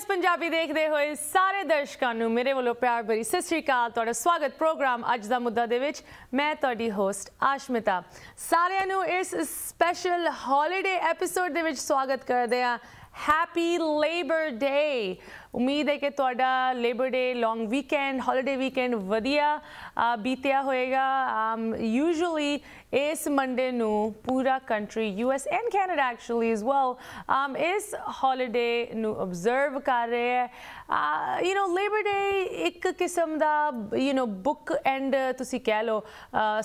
Plus Punjabi ਦੇਖਦੇ ਹੋਏ ਸਾਰੇ ਦਰਸ਼ਕਾਂ ਨੂੰ ਮੇਰੇ ਵੱਲੋਂ ਪਿਆਰ ਭਰੀ ਸਤਿ ਸ਼੍ਰੀ ਅਕਾਲ। ਤੁਹਾਡਾ ਸਵਾਗਤ ਪ੍ਰੋਗਰਾਮ ਅੱਜ ਦਾ ਮੁੱਦਾ ਦੇ ਵਿੱਚ ਮੈਂ ਤੁਹਾਡੀ ਹੋਸਟ ਆਸ਼ਮਿਤਾ। ਸਾਰਿਆਂ ਨੂੰ ਇਸ ਸਪੈਸ਼ਲ ਹੌਲੀਡੇ ਐਪੀਸੋਡ ਦੇ ਵਿੱਚ ਸਵਾਗਤ ਕਰਦੇ ਆ ਹੈਪੀ ਲੇਬਰ ਡੇ ਉਮੀਦ ਹੈ ਕਿ ਤੁਹਾਡਾ labour day long weekend holiday weekend ਵਧੀਆ ਅ, ਬੀਤਿਆ ਹੋਏਗਾ ਯੂਜੂਅਲੀ ਇਸ ਮੰਡੇ ਨੂੰ ਪੂਰਾ country US and Canada actually as well um, ਇਸ ਹੌਲੀਡੇ ਨੂੰ ਆਬਜ਼ਰਵ ਕਰ ਰਹੇ ਹੈ ਯੂ نو ਲੇਬਰ ਡੇ ਇੱਕ ਕਿਸਮ ਦਾ ਯੂ نو ਬੁੱਕ ਐਂਡ ਤੁਸੀਂ ਕਹਿ ਲਓ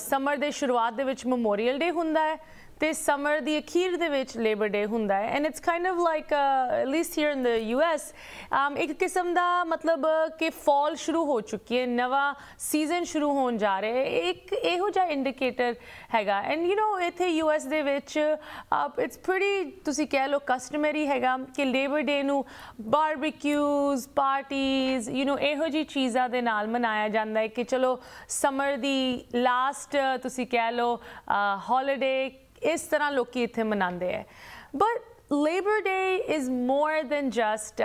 ਸਮਰ ਦੇ ਸ਼ੁਰੂਆਤ ਦੇ ਵਿੱਚ ਮੈਮੋਰੀਅਲ ਡੇ ਹੁੰਦਾ ਹੈ ਤੇ ਸਮਰ ਦੀ ਅਖੀਰ ਦੇ ਵਿੱਚ ਲੇਬਰ ਡੇ ਹੁੰਦਾ ਹੈ and it's kind of like at least here in the US ਇੱਕ ਕਿਸਮ ਦਾ ਮਤਲਬ ਕਿ ਫਾਲ ਸ਼ੁਰੂ ਹੋ ਚੁੱਕੀ ਹੈ ਨਵਾਂ ਸੀਜ਼ਨ ਸ਼ੁਰੂ ਹੋਣ ਜਾ ਰਿਹਾ ਹੈ ਇੱਕ ਇਹੋ ਜਿਹਾ ਇੰਡੀਕੇਟਰ ਹੈਗਾ ਐਂਡ ਯੂ نو ਇੱਥੇ ਯੂਐਸ ਦੇ ਵਿੱਚ ਇਟਸ ਪ੍ਰੀਟੀ ਤੁਸੀਂ ਕਹਿ ਲਓ ਕਸਟਮਰੀ ਹੈਗਾ ਕਿ ਲੇਬਰ ਡੇ ਨੂੰ ਬਾਰਬੀਕਿਊਜ਼ ਪਾਰਟੀਜ਼ ਯੂ نو ਇਹੋ ਜੀ ਚੀਜ਼ਾਂ ਦੇ ਨਾਲ ਮਨਾਇਆ ਜਾਂਦਾ ਹੈ ਕਿ ਚਲੋ ਸਮਰ ਦੀ ਲਾਸਟ ਤੁਸੀਂ ਕਹਿ ਲਓ ਹੌਲੀਡੇ ਇਸ ਤਰ੍ਹਾਂ ਲੋਕੀ ਇੱਥੇ ਮਨਾਉਂਦੇ ਹੈ but Labor Day is more than just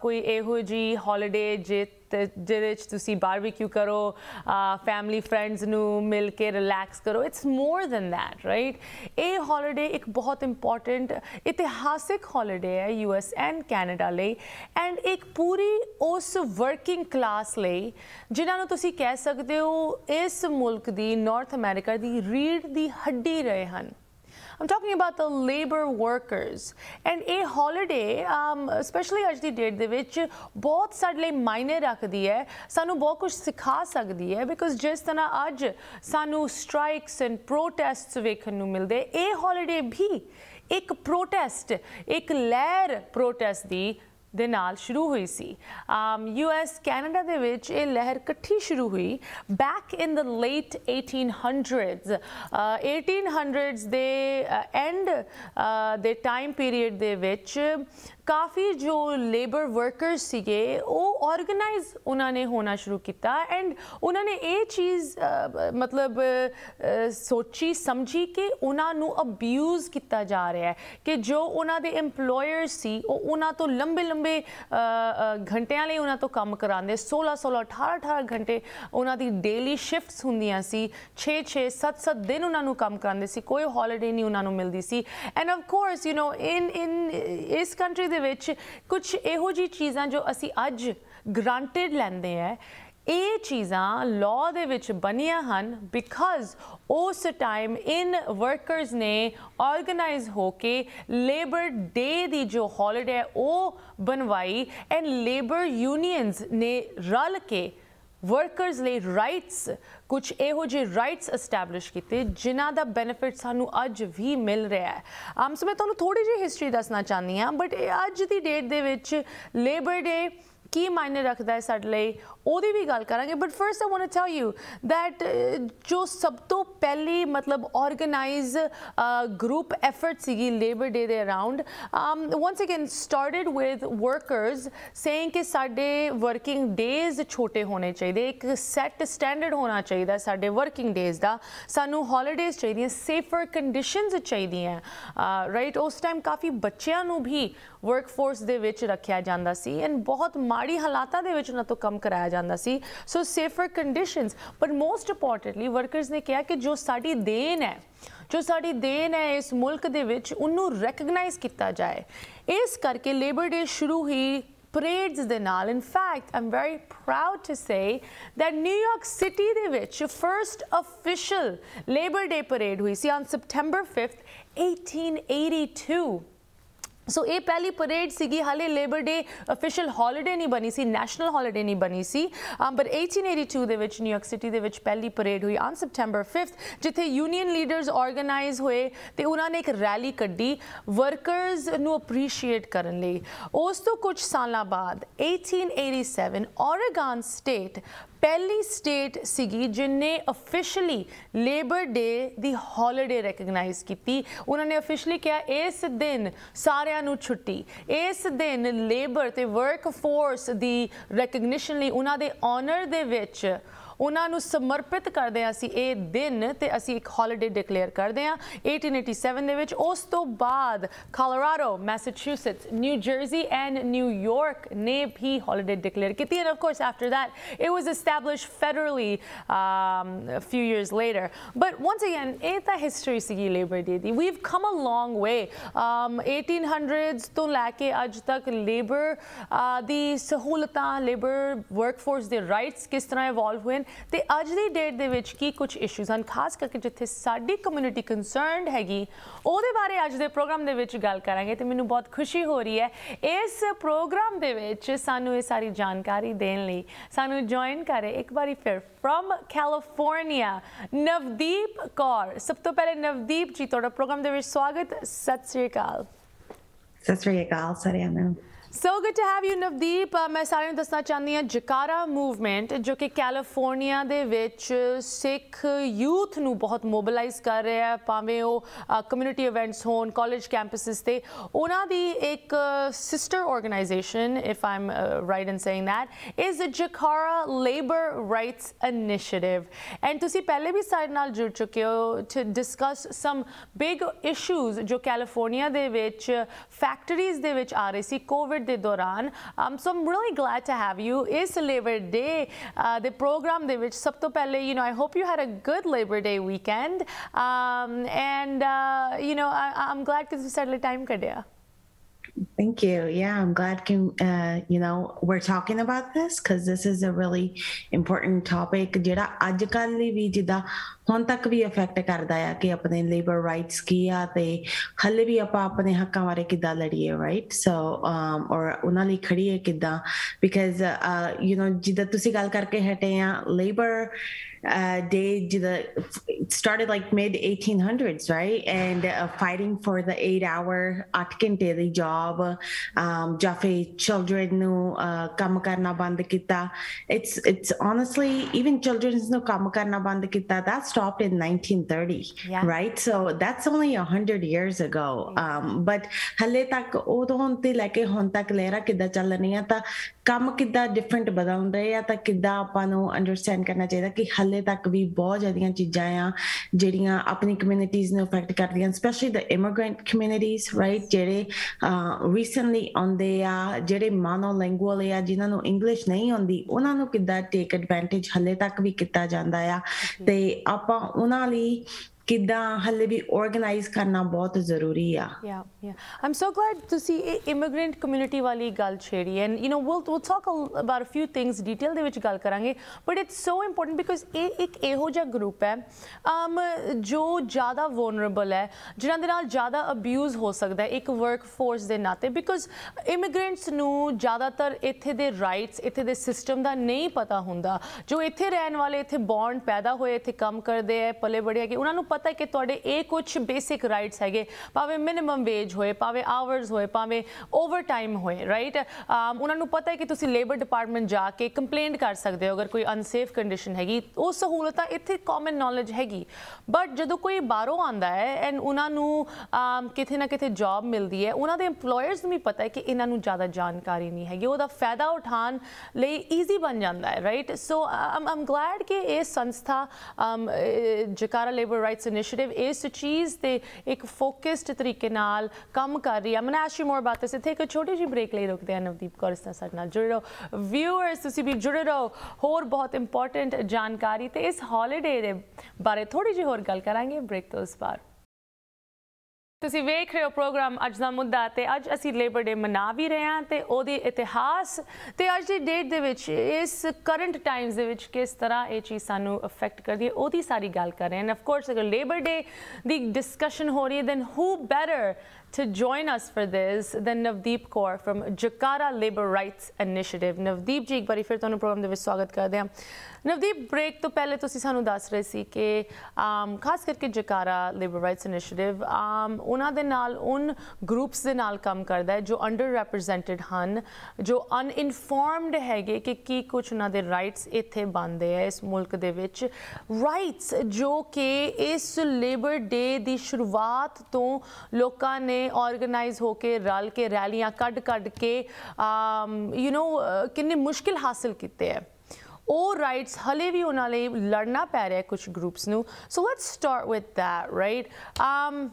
ਕੋਈ ਇਹੋ ਜੀ ਹੌਲੀਡੇ ਜਿੱਤ, ਜਿਹਦੇ ਵਿੱਚ ਤੁਸੀਂ ਬਾਰਬੀਕਿਊ ਕਰੋ ਫੈਮਿਲੀ ਫਰੈਂਡਸ ਨੂੰ ਮਿਲ ਕੇ ਰਿਲੈਕਸ ਕਰੋ। It's more than that right ਇਹ ਹੌਲੀਡੇ ਇੱਕ ਬਹੁਤ ਇੰਪੋਰਟੈਂਟ ਇਤਿਹਾਸਿਕ ਹੌਲੀਡੇ ਹੈ ਯੂ ਯੂਐਸ ਐਂਡ ਕੈਨੇਡਾ ਲਈ। ਐਂਡ ਇੱਕ ਪੂਰੀ ਉਸ ਵਰਕਿੰਗ ਕਲਾਸ ਲਈ ਜਿਨ੍ਹਾਂ ਨੂੰ ਤੁਸੀਂ ਕਹਿ ਸਕਦੇ ਹੋ, ਇਸ ਮੁਲਕ ਦੀ ਨਾਰਥ ਅਮਰੀਕਾ ਦੀ ਰੀੜ ਦੀ ਹੱਡੀ ਰਹੇ ਹਨ। I'm talking about the labor workers. And ਇਹ holiday um, especially ਅੱਜ ਦੀ ਡੇਟ ਦੇ ਵਿੱਚ ਬਹੁਤ ਸਾਡੇ ਲਈ ਮਾਇਨੇ ਰੱਖਦੀ ਹੈ ਸਾਨੂੰ ਬਹੁਤ ਕੁਝ ਸਿਖਾ ਸਕਦੀ ਹੈ ਬਿਕਾਜ਼ ਜਿਸ ਤਰ੍ਹਾਂ ਅੱਜ ਸਾਨੂੰ ਸਟ੍ਰਾਈਕਸ ਐਂਡ ਪ੍ਰੋਟੈਸਟਸ ਵੇਖਣ ਨੂੰ ਮਿਲਦੇ ਇਹ ਹੌਲੀਡੇ ਵੀ ਇੱਕ ਪ੍ਰੋਟੈਸਟ ਇੱਕ ਲਹਿਰ ਪ੍ਰੋਟੈਸਟ ਦੀ ਦੇ ਨਾਲ ਸ਼ੁਰੂ ਹੋਈ ਸੀ। ਯੂ ਐਸ ਕੈਨੇਡਾ ਦੇ ਵਿੱਚ ਇਹ ਲਹਿਰ ਇਕੱਠੀ ਸ਼ੁਰੂ ਹੋਈ back in the late 1800s uh, 1800s ਦੇ ਐਂਡ ਦੇ ਟਾਈਮ ਪੀਰੀਅਡ ਦੇ ਵਿੱਚ ਕਾਫੀ ਜੋ ਲੇਬਰ ਵਰਕਰਸ ਸੀਗੇ, ਉਹ ਆਰਗੇਨਾਈਜ਼ ਉਹਨਾਂ ਨੇ ਹੋਣਾ ਸ਼ੁਰੂ ਕੀਤਾ ਐਂਡ ਉਹਨਾਂ ਨੇ ਇਹ ਚੀਜ਼ ਮਤਲਬ ਸੋਚੀ, ਸਮਝੀ ਕਿ ਉਹਨਾਂ ਨੂੰ ਅਬਿਊਜ਼ ਕੀਤਾ ਜਾ ਰਿਹਾ ਹੈ ਕਿ ਜੋ ਉਹਨਾਂ ਦੇ EMPLOYERS ਸੀ, ਉਹ ਉਹਨਾਂ ਤੋਂ ਲੰਬੇ ਲੰਬੇ ਘੰਟਿਆਂ ਲਈ ਉਹਨਾਂ ਤੋਂ ਕੰਮ ਕਰਾਉਂਦੇ 16 16 18 18 ਘੰਟੇ ਉਹਨਾਂ ਦੀ ਡੇਲੀ ਸ਼ਿਫਟਸ ਹੁੰਦੀਆਂ ਸੀ 6 6 7 7 ਦਿਨ ਉਹਨਾਂ ਨੂੰ ਕੰਮ ਕਰਾਉਂਦੇ ਸੀ, ਕੋਈ ਹੌਲੀਡੇ ਨਹੀਂ ਉਹਨਾਂ ਨੂੰ ਮਿਲਦੀ ਸੀ। And of course you know in in ਇਸ ਕੰਟਰੀ ਦੇ ਵਿੱਚ ਕੁਝ ਇਹੋ ਜੀ ਚੀਜ਼ਾਂ ਜੋ ਅਸੀਂ ਅੱਜ ਗ੍ਰਾਂਟਡ ਲੈਂਦੇ ਆ ਇਹ ਚੀਜ਼ਾਂ ਲਾਅ ਦੇ ਵਿੱਚ ਬਣੀਆਂ ਹਨ ਬਿਕਾਜ਼ ਉਸ ਟਾਈਮ ਇਨ ਵਰਕਰਸ ਨੇ ਆਰਗੇਨਾਈਜ਼ ਹੋ ਕੇ ਲੇਬਰ ਡੇ ਦੀ ਜੋ ਹੌਲੀਡੇ ਹੈ, ਉਹ ਬਣਵਾਈ ਐਂਡ ਲੇਬਰ ਯੂਨੀਅਨਸ ਨੇ ਰਲ ਕੇ ਵਰਕਰਸ ਲਈ ਰਾਈਟਸ ਕੁਝ ਇਹੋ ਜਿਹੇ ਰਾਈਟਸ ਐਸਟੈਬਲਿਸ਼ ਕੀਤੇ, ਜਿਨ੍ਹਾਂ ਦਾ ਬੈਨੀਫਿਟ ਸਾਨੂੰ ਅੱਜ ਵੀ ਮਿਲ ਰਿਹਾ ਹੈ। ਆਮ ਸੋ ਤੁਹਾਨੂੰ ਥੋੜੀ ਜਿਹੀ ਹਿਸਟਰੀ ਦੱਸਣਾ ਚਾਹੁੰਦੀ ਹਾਂ ਬਟ ਅੱਜ ਦੀ ਡੇਟ ਦੇ ਵਿੱਚ ਲੇਬਰ ਡੇ ਕੀ ਮਾਇਨੇ ਰੱਖਦਾ ਹੈ ਸਾਡੇ ਲਈ, ਉਹਦੀ ਵੀ ਗੱਲ ਕਰਾਂਗੇ। But first I want to tell you that ਜੋ ਸਭ ਤੋਂ ਪਹਿਲੀ ਮਤਲਬ ਆਰਗੇਨਾਈਜ਼ ਗਰੁੱਪ ਐਫਰਟ ਸੀਗੀ ਲੇਬਰ ਡੇ ਦੇ around once again started with workers saying ਕਿ ਸਾਡੇ ਵਰਕਿੰਗ ਡੇਜ਼ ਛੋਟੇ ਹੋਣੇ ਚਾਹੀਦੇ, ਇੱਕ ਸੈੱਟ ਸਟੈਂਡਰਡ ਹੋਣਾ ਚਾਹੀਦਾ ਸਾਡੇ ਵਰਕਿੰਗ ਡੇਜ਼ ਦਾ। ਸਾਨੂੰ ਹੌਲੀਡੇਜ਼ ਚਾਹੀਦੀਆਂ ਸੇਫਰ ਕੰਡੀਸ਼ਨਸ ਚਾਹੀਦੀਆਂ। ਰਾਈਟ ਉਸ ਟਾਈਮ ਕਾਫੀ ਬੱਚਿਆਂ ਨੂੰ ਵੀ ਵਰਕਫੋਰਸ ਦੇ ਵਿੱਚ ਰੱਖਿਆ ਜਾਂਦਾ ਸੀ। ਐਂਡ ਬਹੁਤ ਮਾੜੀ ਹਾਲਾਤਾਂ ਦੇ ਵਿੱਚ ਉਹਨਾਂ ਤੋਂ ਕੰਮ ਕਰਾਇਆ ਜਾਂਦਾ ਸੀ। ਸੋ ਸੇਫਰ ਕੰਡੀਸ਼ਨਸ ਪਰ ਮੋਸਟ ਇੰਪੋਰਟੈਂਟਲੀ ਵਰਕਰਸ ਨੇ ਕਿਹਾ ਕਿ ਜੋ ਸਾਡੀ ਦੇਨ ਹੈ, ਜੋ ਸਾਡੀ ਦੇਨ ਹੈ ਇਸ ਮੁਲਕ ਦੇ ਵਿੱਚ, ਉਹਨੂੰ ਰੈਕਗਨਾਈਜ਼ ਕੀਤਾ ਜਾਏ। ਇਸ ਕਰਕੇ ਲੇਬਰ ਡੇ ਸ਼ੁਰੂ ਹੀ ਪਰੇਡਸ ਦੇ ਨਾਲ, in fact, i'm very proud to say that new city ਦੇ ਵਿੱਚ first official Labor Day parade ਹੋਈ ਸੀ on september 5th 1882 ਸੋ ਇਹ ਪਹਿਲੀ ਪਰੇਡ ਸੀਗੀ। ਹਾਲੇ ਲੇਬਰ ਡੇ ਅਫੀਸ਼ੀਅਲ ਹੌਲੀਡੇ ਨਹੀਂ ਬਣੀ ਸੀ। ਨੈਸ਼ਨਲ ਹੌਲੀਡੇ ਨਹੀਂ ਬਣੀ ਸੀ। ਬਟ 1882 ਦੇ ਵਿੱਚ ਨਿਊਯਾਰਕ ਸਿਟੀ ਦੇ ਵਿੱਚ ਪਹਿਲੀ ਪਰੇਡ ਹੋਈ ਔਨ ਸਪਟੈਂਬਰ 5th ਜਿੱਥੇ ਯੂਨੀਅਨ ਲੀਡਰਸ ਆਰਗੇਨਾਈਜ਼ ਹੋਏ ਤੇ ਉਹਨਾਂ ਨੇ ਇੱਕ ਰੈਲੀ ਕੱਢੀ ਵਰਕਰਸ ਨੂੰ ਅਪਰੀਸ਼ੀਏਟ ਕਰਨ ਲਈ। ਉਸ ਤੋਂ ਕੁਝ ਸਾਲਾਂ ਬਾਅਦ 1887 ਔਰੇਗਨ ਸਟੇਟ ਪਹਿਲੀ ਸਟੇਟ ਸੀਗੀ ਜਿਨੇ ਅਫੀਸ਼ੀਅਲੀ ਲੇਬਰ ਡੇ ਦੀ ਹੌਲੀਡੇ ਰੈਕਗਨਾਈਜ਼ ਕੀਤੀ। ਉਹਨਾਂ ਨੇ ਅਫੀਸ਼ੀਅਲੀ ਕਿਹਾ, ਇਸ ਦਿਨ ਸਾਰਿਆਂ ਨੂੰ ਛੁੱਟੀ। ਇਸ ਦਿਨ ਲੇਬਰ ਤੇ ਵਰਕ ਫੋਰਸ ਦੀ ਰੈਕਗਨੀਸ਼ਨ ਲਈ ਉਹਨਾਂ ਦੇ ਆਨਰ ਦੇ ਵਿੱਚ ਉਹਨਾਂ ਨੂੰ ਸਮਰਪਿਤ ਕਰਦੇ ਆ ਅਸੀਂ ਇਹ ਦਿਨ ਤੇ ਅਸੀਂ ਇੱਕ ਹੌਲੀਡੇ ਡਿਕਲੇਅਰ ਕਰਦੇ ਆ 1887 ਦੇ ਵਿੱਚ ਉਸ ਤੋਂ ਬਾਅਦ Colorado Massachusetts New Jersey and New York ਨੇ ਵੀ holiday declared ਕੀਤੀ and of course after that it was established federally um, a few years later but once again ਇਹ ਤਾਂ history ਸੀਗੀ labor day the we've come a long way um, 1800s ਤੋਂ ਲੈ ਕੇ ਅੱਜ ਤੱਕ labor uh, ਦੀ ਸਹੂਲਤਾਂ labor workforce ਦੇ rights ਕਿਸ ਤਰ੍ਹਾਂ evolve ਹੋਏ ਨੇ ਤੇ ਅੱਜ ਦੀ ਡੇਟ ਦੇ ਵਿੱਚ ਕੀ ਕੁਝ ਇਸ਼ੂਜ਼ ਹਨ? ਖਾਸ ਕਰਕੇ ਜਿੱਥੇ ਸਾਡੀ ਕਮਿਊਨਿਟੀ ਕੰਸਰਨਡ ਹੈਗੀ, ਉਹਦੇ ਬਾਰੇ ਅੱਜ ਦੇ ਪ੍ਰੋਗਰਾਮ ਦੇ ਵਿੱਚ ਗੱਲ ਕਰਾਂਗੇ ਤੇ ਮੈਨੂੰ ਬਹੁਤ ਖੁਸ਼ੀ ਹੋ ਰਹੀ ਹੈ। ਇਸ ਪ੍ਰੋਗਰਾਮ ਦੇ ਵਿੱਚ ਸਾਨੂੰ ਇਹ ਸਾਰੀ ਜਾਣਕਾਰੀ ਦੇਣ ਲਈ ਸਾਨੂੰ ਜੁਆਇਨ ਕਰੇ ਇੱਕ ਵਾਰੀ ਫਿਰ ਫਰਮ ਕੈਲੀਫੋਰਨੀਆ ਨਵਦੀਪ ਕੌਰ। ਸਭ ਤੋਂ ਪਹਿਲੇ ਨਵਦੀਪ ਜੀ, ਤੁਹਾਡਾ ਪ੍ਰੋਗਰਾਮ ਦੇ ਵਿੱਚ ਸਵਾਗਤ। ਸਤਿ ਸ੍ਰੀ ਅਕਾਲ। ਸਤਿ ਸ੍ਰੀ ਅਕਾਲ ਸਾਰਿਆਂ ਨੂੰ। So good to have you Navdeep ਮੈਂ ਸਾਰਿਆਂ ਨੂੰ ਦੱਸਣਾ ਚਾਹੁੰਦੀ ਹਾਂ ਜਕਾਰਾ ਮੂਵਮੈਂਟ ਜੋ ਕਿ ਕੈਲੀਫੋਰਨੀਆ ਦੇ ਵਿੱਚ ਸਿੱਖ ਯੂਥ ਨੂੰ ਬਹੁਤ ਮੋਬਿਲਾਈਜ਼ ਕਰ ਰਿਹਾ ਹੈ ਭਾਵੇਂ ਉਹ ਕਮਿਊਨਿਟੀ ਇਵੈਂਟਸ ਹੋਣ ਕਾਲਜ ਕੈਂਪਸਸ ਤੇ ਉਹਨਾਂ ਦੀ ਇੱਕ sister organisation if I'm right in saying that is Jakara labour rights initiative and ਤੁਸੀਂ ਪਹਿਲੇ ਵੀ ਸਾਡੇ ਨਾਲ ਜੁੜ ਚੁੱਕੇ ਹੋ to discuss some big issues ਜੋ ਕੈਲੀਫੋਰਨੀਆ ਦੇ ਵਿੱਚ ਫੈਕਟਰੀਜ਼ ਦੇ ਵਿੱਚ ਆ ਰਹੇ ਸੀ ਕੋਵਿਡ ਦੇ ਦੌਰਾਨ um, so I'm really glad to have you ਇਸ Labor Day uh, ਦੇ ਪ੍ਰੋਗਰਾਮ ਦੇ ਵਿੱਚ ਸਭ ਤੋਂ ਪਹਿਲੇ you know I hope you had a good Labor Day weekend um, and uh, you know I, I'm glad ਕਿ ਤੁਸੀਂ ਸਾਡੇ ਲਈ ਟਾਈਮ ਕੱਢਿਆ Thank you. Yeah, I'm glad uh, you know we're talking about this because this is a really important topic. ਜਿਹੜਾ ਅੱਜ ਕੱਲ੍ਹ ਵੀ ਜਿੱਦਾਂ ਹੁਣ ਤੱਕ ਵੀ ਅਫੈਕਟ ਕਰਦਾ ਆ ਕਿ ਆਪਣੇ ਲੇਬਰ ਰਾਈਟਸ ਕੀ ਆ ਤੇ ਹੱਲੇ ਵੀ ਆਪਾਂ ਆਪਣੇ ਹੱਕਾਂ ਬਾਰੇ ਕਿੱਦਾਂ ਲੜੀਏ ਰਾਈਟ ਸੋ ਔਰ ਉਹਨਾਂ ਲਈ ਖੜੀਏ ਕਿੱਦਾਂ ਬਿਕਾਜ਼ ਯੂ نو ਜਿੱਦਾਂ ਤੁਸੀਂ ਗੱਲ ਕਰਕੇ ਹਟੇ ਆ labour uh, day the started like mid 1800s right and uh, fighting for the eight hour atkinte the job um jaffe children nu uh, kam karna band kita it's it's honestly even children's nu kam karna band kita that stopped in 1930 Yeah. right so that's only a hundred years ago um but hale tak odon te leke hon tak lera kida ਚੱਲ ਰਹੀਆਂ ਤਾਂ ਕੰਮ ਕਿੱਦਾਂ different ਬਦਲ ਰਹੇ ਆ ਤਾਂ ਕਿੱਦਾਂ ਆਪਾਂ ਨੂੰ ਅੰਡਰਸਟੈਂਡ ਕਰਨਾ ਚਾਹੀਦਾ ਕਿ ਹੱਲੇ ਤੱਕ ਵੀ ਬਹੁਤ ਜ਼ਿਆਦੀਆਂ ਚੀਜ਼ਾਂ ਆ ਜਿਹੜੀਆਂ ਆਪਣੀ ਕਮਿਊਨਿਟੀਜ਼ ਨੂੰ ਅਫੈਕਟ ਕਰਦੀਆਂ specially the immigrant communities right ਜਿਹੜੇ ਰੀਸੈਂਟਲੀ ਆਉਂਦੇ ਆ ਜਿਹੜੇ ਮੋਨੋਲਿੰਗੁਅਲ ਆ ਜਿਨ੍ਹਾਂ ਨੂੰ ਇੰਗਲਿਸ਼ ਨਹੀਂ ਆਉਂਦੀ ਉਹਨਾਂ ਨੂੰ ਕਿੱਦਾਂ ਟੇਕ ਐਡਵਾਂਟੇਜ ਹੱਲੇ ਤੱਕ ਵੀ ਕੀਤਾ ਜਾਂਦਾ ਆ। ਤੇ ਆਪਾਂ ਉਹਨਾਂ ਲਈ ਕਿਦਾਂ ਹੱਲੇ ਵੀ ਆਰਗੇਨਾਈਜ਼ ਕਰਨਾ ਬਹੁਤ ਜ਼ਰੂਰੀ ਆ ਯਾ ਯਾ ਆਮ ਸੋ ਗਲੈਡ ਤੁਸੀਂ ਇਮੀਗ੍ਰੈਂਟ ਕਮਿਊਨਿਟੀ ਵਾਲੀ ਗੱਲ ਛੇੜੀ and you know we'll we'll talk about a few things detail ਦੇ ਵਿੱਚ ਗੱਲ ਕਰਾਂਗੇ but it's so important because ਇਹ ਇੱਕ ਇਹੋ ਜਿਹਾ ਗਰੁੱਪ ਹੈ ਆਮ ਜੋ ਜ਼ਿਆਦਾ ਵਲਨਰੇਬਲ ਹੈ ਜਿਨ੍ਹਾਂ ਦੇ ਨਾਲ ਜ਼ਿਆਦਾ ਅਬਿਊਜ਼ ਹੋ ਸਕਦਾ ਹੈ ਇੱਕ ਵਰਕ ਫੋਰਸ ਦੇ ਨਾਤੇ ਬਿਕਾਜ਼ ਇਮੀਗ੍ਰੈਂਟਸ ਨੂੰ ਜ਼ਿਆਦਾਤਰ ਇੱਥੇ ਦੇ ਰਾਈਟਸ ਇੱਥੇ ਦੇ ਸਿਸਟਮ ਦਾ ਨਹੀਂ ਪਤਾ ਹੁੰਦਾ ਜੋ ਇੱਥੇ ਰਹਿਣ ਵਾਲੇ ਇੱਥੇ ਬੌਂਡ ਪੈਦਾ ਹੋਏ ਇੱਥੇ ਕੰਮ ਕਰਦੇ ਐ ਪਲੇ ਬੜੇ ਕਿ ਉਹਨਾਂ ਨੂੰ ਪਤਾ ਹੈ ਕਿ ਤੁਹਾਡੇ ਇਹ ਕੁਝ ਬੇਸਿਕ ਰਾਈਟਸ ਹੈਗੇ, ਭਾਵੇਂ ਮਿਨੀਮਮ ਵੇਜ ਹੋਏ, ਭਾਵੇਂ ਆਵਰਸ ਹੋਏ, ਭਾਵੇਂ ਓਵਰਟਾਈਮ ਹੋਏ ਰਾਈਟ ਉਹਨਾਂ ਨੂੰ ਪਤਾ ਹੈ ਕਿ ਤੁਸੀਂ ਲੇਬਰ ਡਿਪਾਰਟਮੈਂਟ ਜਾ ਕੇ ਕੰਪਲੇਂਟ ਕਰ ਸਕਦੇ ਹੋ ਅਗਰ ਕੋਈ ਅਨਸੇਫ ਕੰਡੀਸ਼ਨ ਹੈਗੀ। ਉਹ ਸਹੂਲਤਾਂ ਇੱਥੇ ਕਾਮਨ ਨੌਲੇਜ ਹੈਗੀ। ਬਟ ਜਦੋਂ ਕੋਈ ਬਾਹਰੋਂ ਆਂਦਾ ਹੈ ਐਂਡ ਉਹਨਾਂ ਨੂੰ ਕਿਤੇ ਨਾ ਕਿਤੇ ਜੌਬ ਮਿਲਦੀ ਹੈ, ਉਹਨਾਂ ਦੇ EMPLOYERS ਨੂੰ ਵੀ ਪਤਾ ਹੈ ਕਿ ਇਹਨਾਂ ਨੂੰ ਜ਼ਿਆਦਾ ਜਾਣਕਾਰੀ ਨਹੀਂ ਹੈਗੀ। ਉਹਦਾ ਫਾਇਦਾ ਉਠਾਉਣ ਲਈ ਈਜ਼ੀ ਬਣ ਜਾਂਦਾ ਹੈ ਰਾਈਟ ਸੋ ਆਮ ਆਮ ਗਲੈਡ ਕਿ ਇਹ ਸੰਸਥਾ ਜਕਾਰਾ ਲੇਬਰ ਰਾਈਟਸ ਇਨੀਸ਼ੀਏਟਿਵ ਇਸ ਚੀਜ਼ ਤੇ ਇੱਕ ਫੋਕਸਡ ਤਰੀਕੇ ਨਾਲ ਕੰਮ ਕਰ ਰਹੀ ਹੈ ਮੈਂ ask you more about this ਇੱਥੇ ਇੱਕ ਛੋਟੀ ਜਿਹੀ ਬ੍ਰੇਕ ਲਈ ਰੁਕਦੇ ਹਾਂ। ਨਵਦੀਪ ਕੌਰ ਇਸ ਨਾਲ ਸਾਡੇ ਨਾਲ ਜੁੜੇ ਰਹੋ। ਵਿਊਅਰਸ ਤੁਸੀਂ ਵੀ ਜੁੜੇ ਰਹੋ। ਹੋਰ ਬਹੁਤ ਇੰਪੋਰਟੈਂਟ ਜਾਣਕਾਰੀ ਤੇ ਇਸ ਹੌਲੀਡੇ ਦੇ ਬਾਰੇ ਥੋੜੀ ਜਿਹੀ ਹੋਰ ਗੱਲ ਕਰਾਂਗੇ। ਬ੍ਰੇਕ ਤੋਂ ਉਸ ਬਾਅਦ ਤੁਸੀਂ ਵੇਖ ਰਹੇ ਹੋ ਪ੍ਰੋਗਰਾਮ ਅੱਜ ਦਾ ਮੁੱਦਾ ਤੇ ਅੱਜ ਅਸੀਂ ਲੇਬਰ ਡੇ ਮਨਾ ਵੀ ਰਹੇ ਹਾਂ ਤੇ ਉਹਦੇ ਇਤਿਹਾਸ ਤੇ ਅੱਜ ਦੀ ਡੇਟ ਦੇ ਵਿੱਚ, ਇਸ ਕਰੰਟ ਟਾਈਮਸ ਦੇ ਵਿੱਚ ਕਿਸ ਤਰ੍ਹਾਂ ਇਹ ਚੀਜ਼ ਸਾਨੂੰ ਅਫੈਕਟ ਕਰਦੀ ਹੈ, ਉਹਦੀ ਸਾਰੀ ਗੱਲ ਕਰ ਰਹੇ ਹਾਂ। ਆਫ ਕੋਰਸ ਅਗਰ ਲੇਬਰ ਡੇ ਦੀ ਡਿਸਕਸ਼ਨ ਹੋ ਰਹੀ ਹੈ then who better to join us for this than Navdeep Kaur from Jakarta Labour Rights Initiative. Navdeep ਜੀ ਇੱਕ ਵਾਰੀ ਫਿਰ ਤੁਹਾਨੂੰ ਪ੍ਰੋਗਰਾਮ ਦੇ ਵਿੱਚ ਸਵਾਗਤ ਕਰਦੇ ਹਾਂ ਨਵਦੀਪ ਬ੍ਰੇਕ ਤੋਂ ਪਹਿਲੇ ਤੁਸੀਂ ਸਾਨੂੰ ਦੱਸ ਰਹੇ ਸੀ ਕਿ ਆਮ ਖਾਸ ਕਰਕੇ ਜਕਾਰਾ ਲੇਬਰ ਰਾਈਟਸ ਇਨੀਸ਼ੀਏਟਿਵ ਆਮ ਉਹਨਾਂ ਦੇ ਨਾਲ ਉਨ ਗਰੁੱਪਸ ਦੇ ਨਾਲ ਕੰਮ ਕਰਦਾ ਹੈ ਜੋ ਅੰਡਰ ਰਿਪਰੈਜ਼ੈਂਟਡ ਹਨ ਜੋ ਅਨਇਨਫੋਰਮਡ ਹੈਗੇ ਕਿ ਕੀ ਕੁਝ ਉਹਨਾਂ ਦੇ ਰਾਈਟਸ ਇੱਥੇ ਬੰਦੇ ਹੈ ਇਸ ਮੁਲਕ ਦੇ ਵਿੱਚ ਰਾਈਟਸ ਜੋ ਕਿ ਇਸ ਲੇਬਰ ਡੇ ਦੀ ਸ਼ੁਰੂਆਤ ਤੋਂ ਲੋਕਾਂ ਨੇ ਆਰਗੇਨਾਈਜ਼ ਹੋ ਕੇ, ਰਲ ਕੇ, ਰੈਲੀਆਂ ਕੱਢ ਕੱਢ ਕੇ ਯੂ نو ਕਿੰਨੀ ਮੁਸ਼ਕਿਲ ਹਾਸਲ ਕੀਤੇ ਹੈ ਉਹ ਰਾਈਟਸ ਹਲੇ ਵੀ ਉਹਨਾਂ ਲਈ ਲੜਨਾ ਪੈ ਰਿਹਾ ਕੁਝ ਗਰੁੱਪਸ ਨੂੰ। So let's start with that right um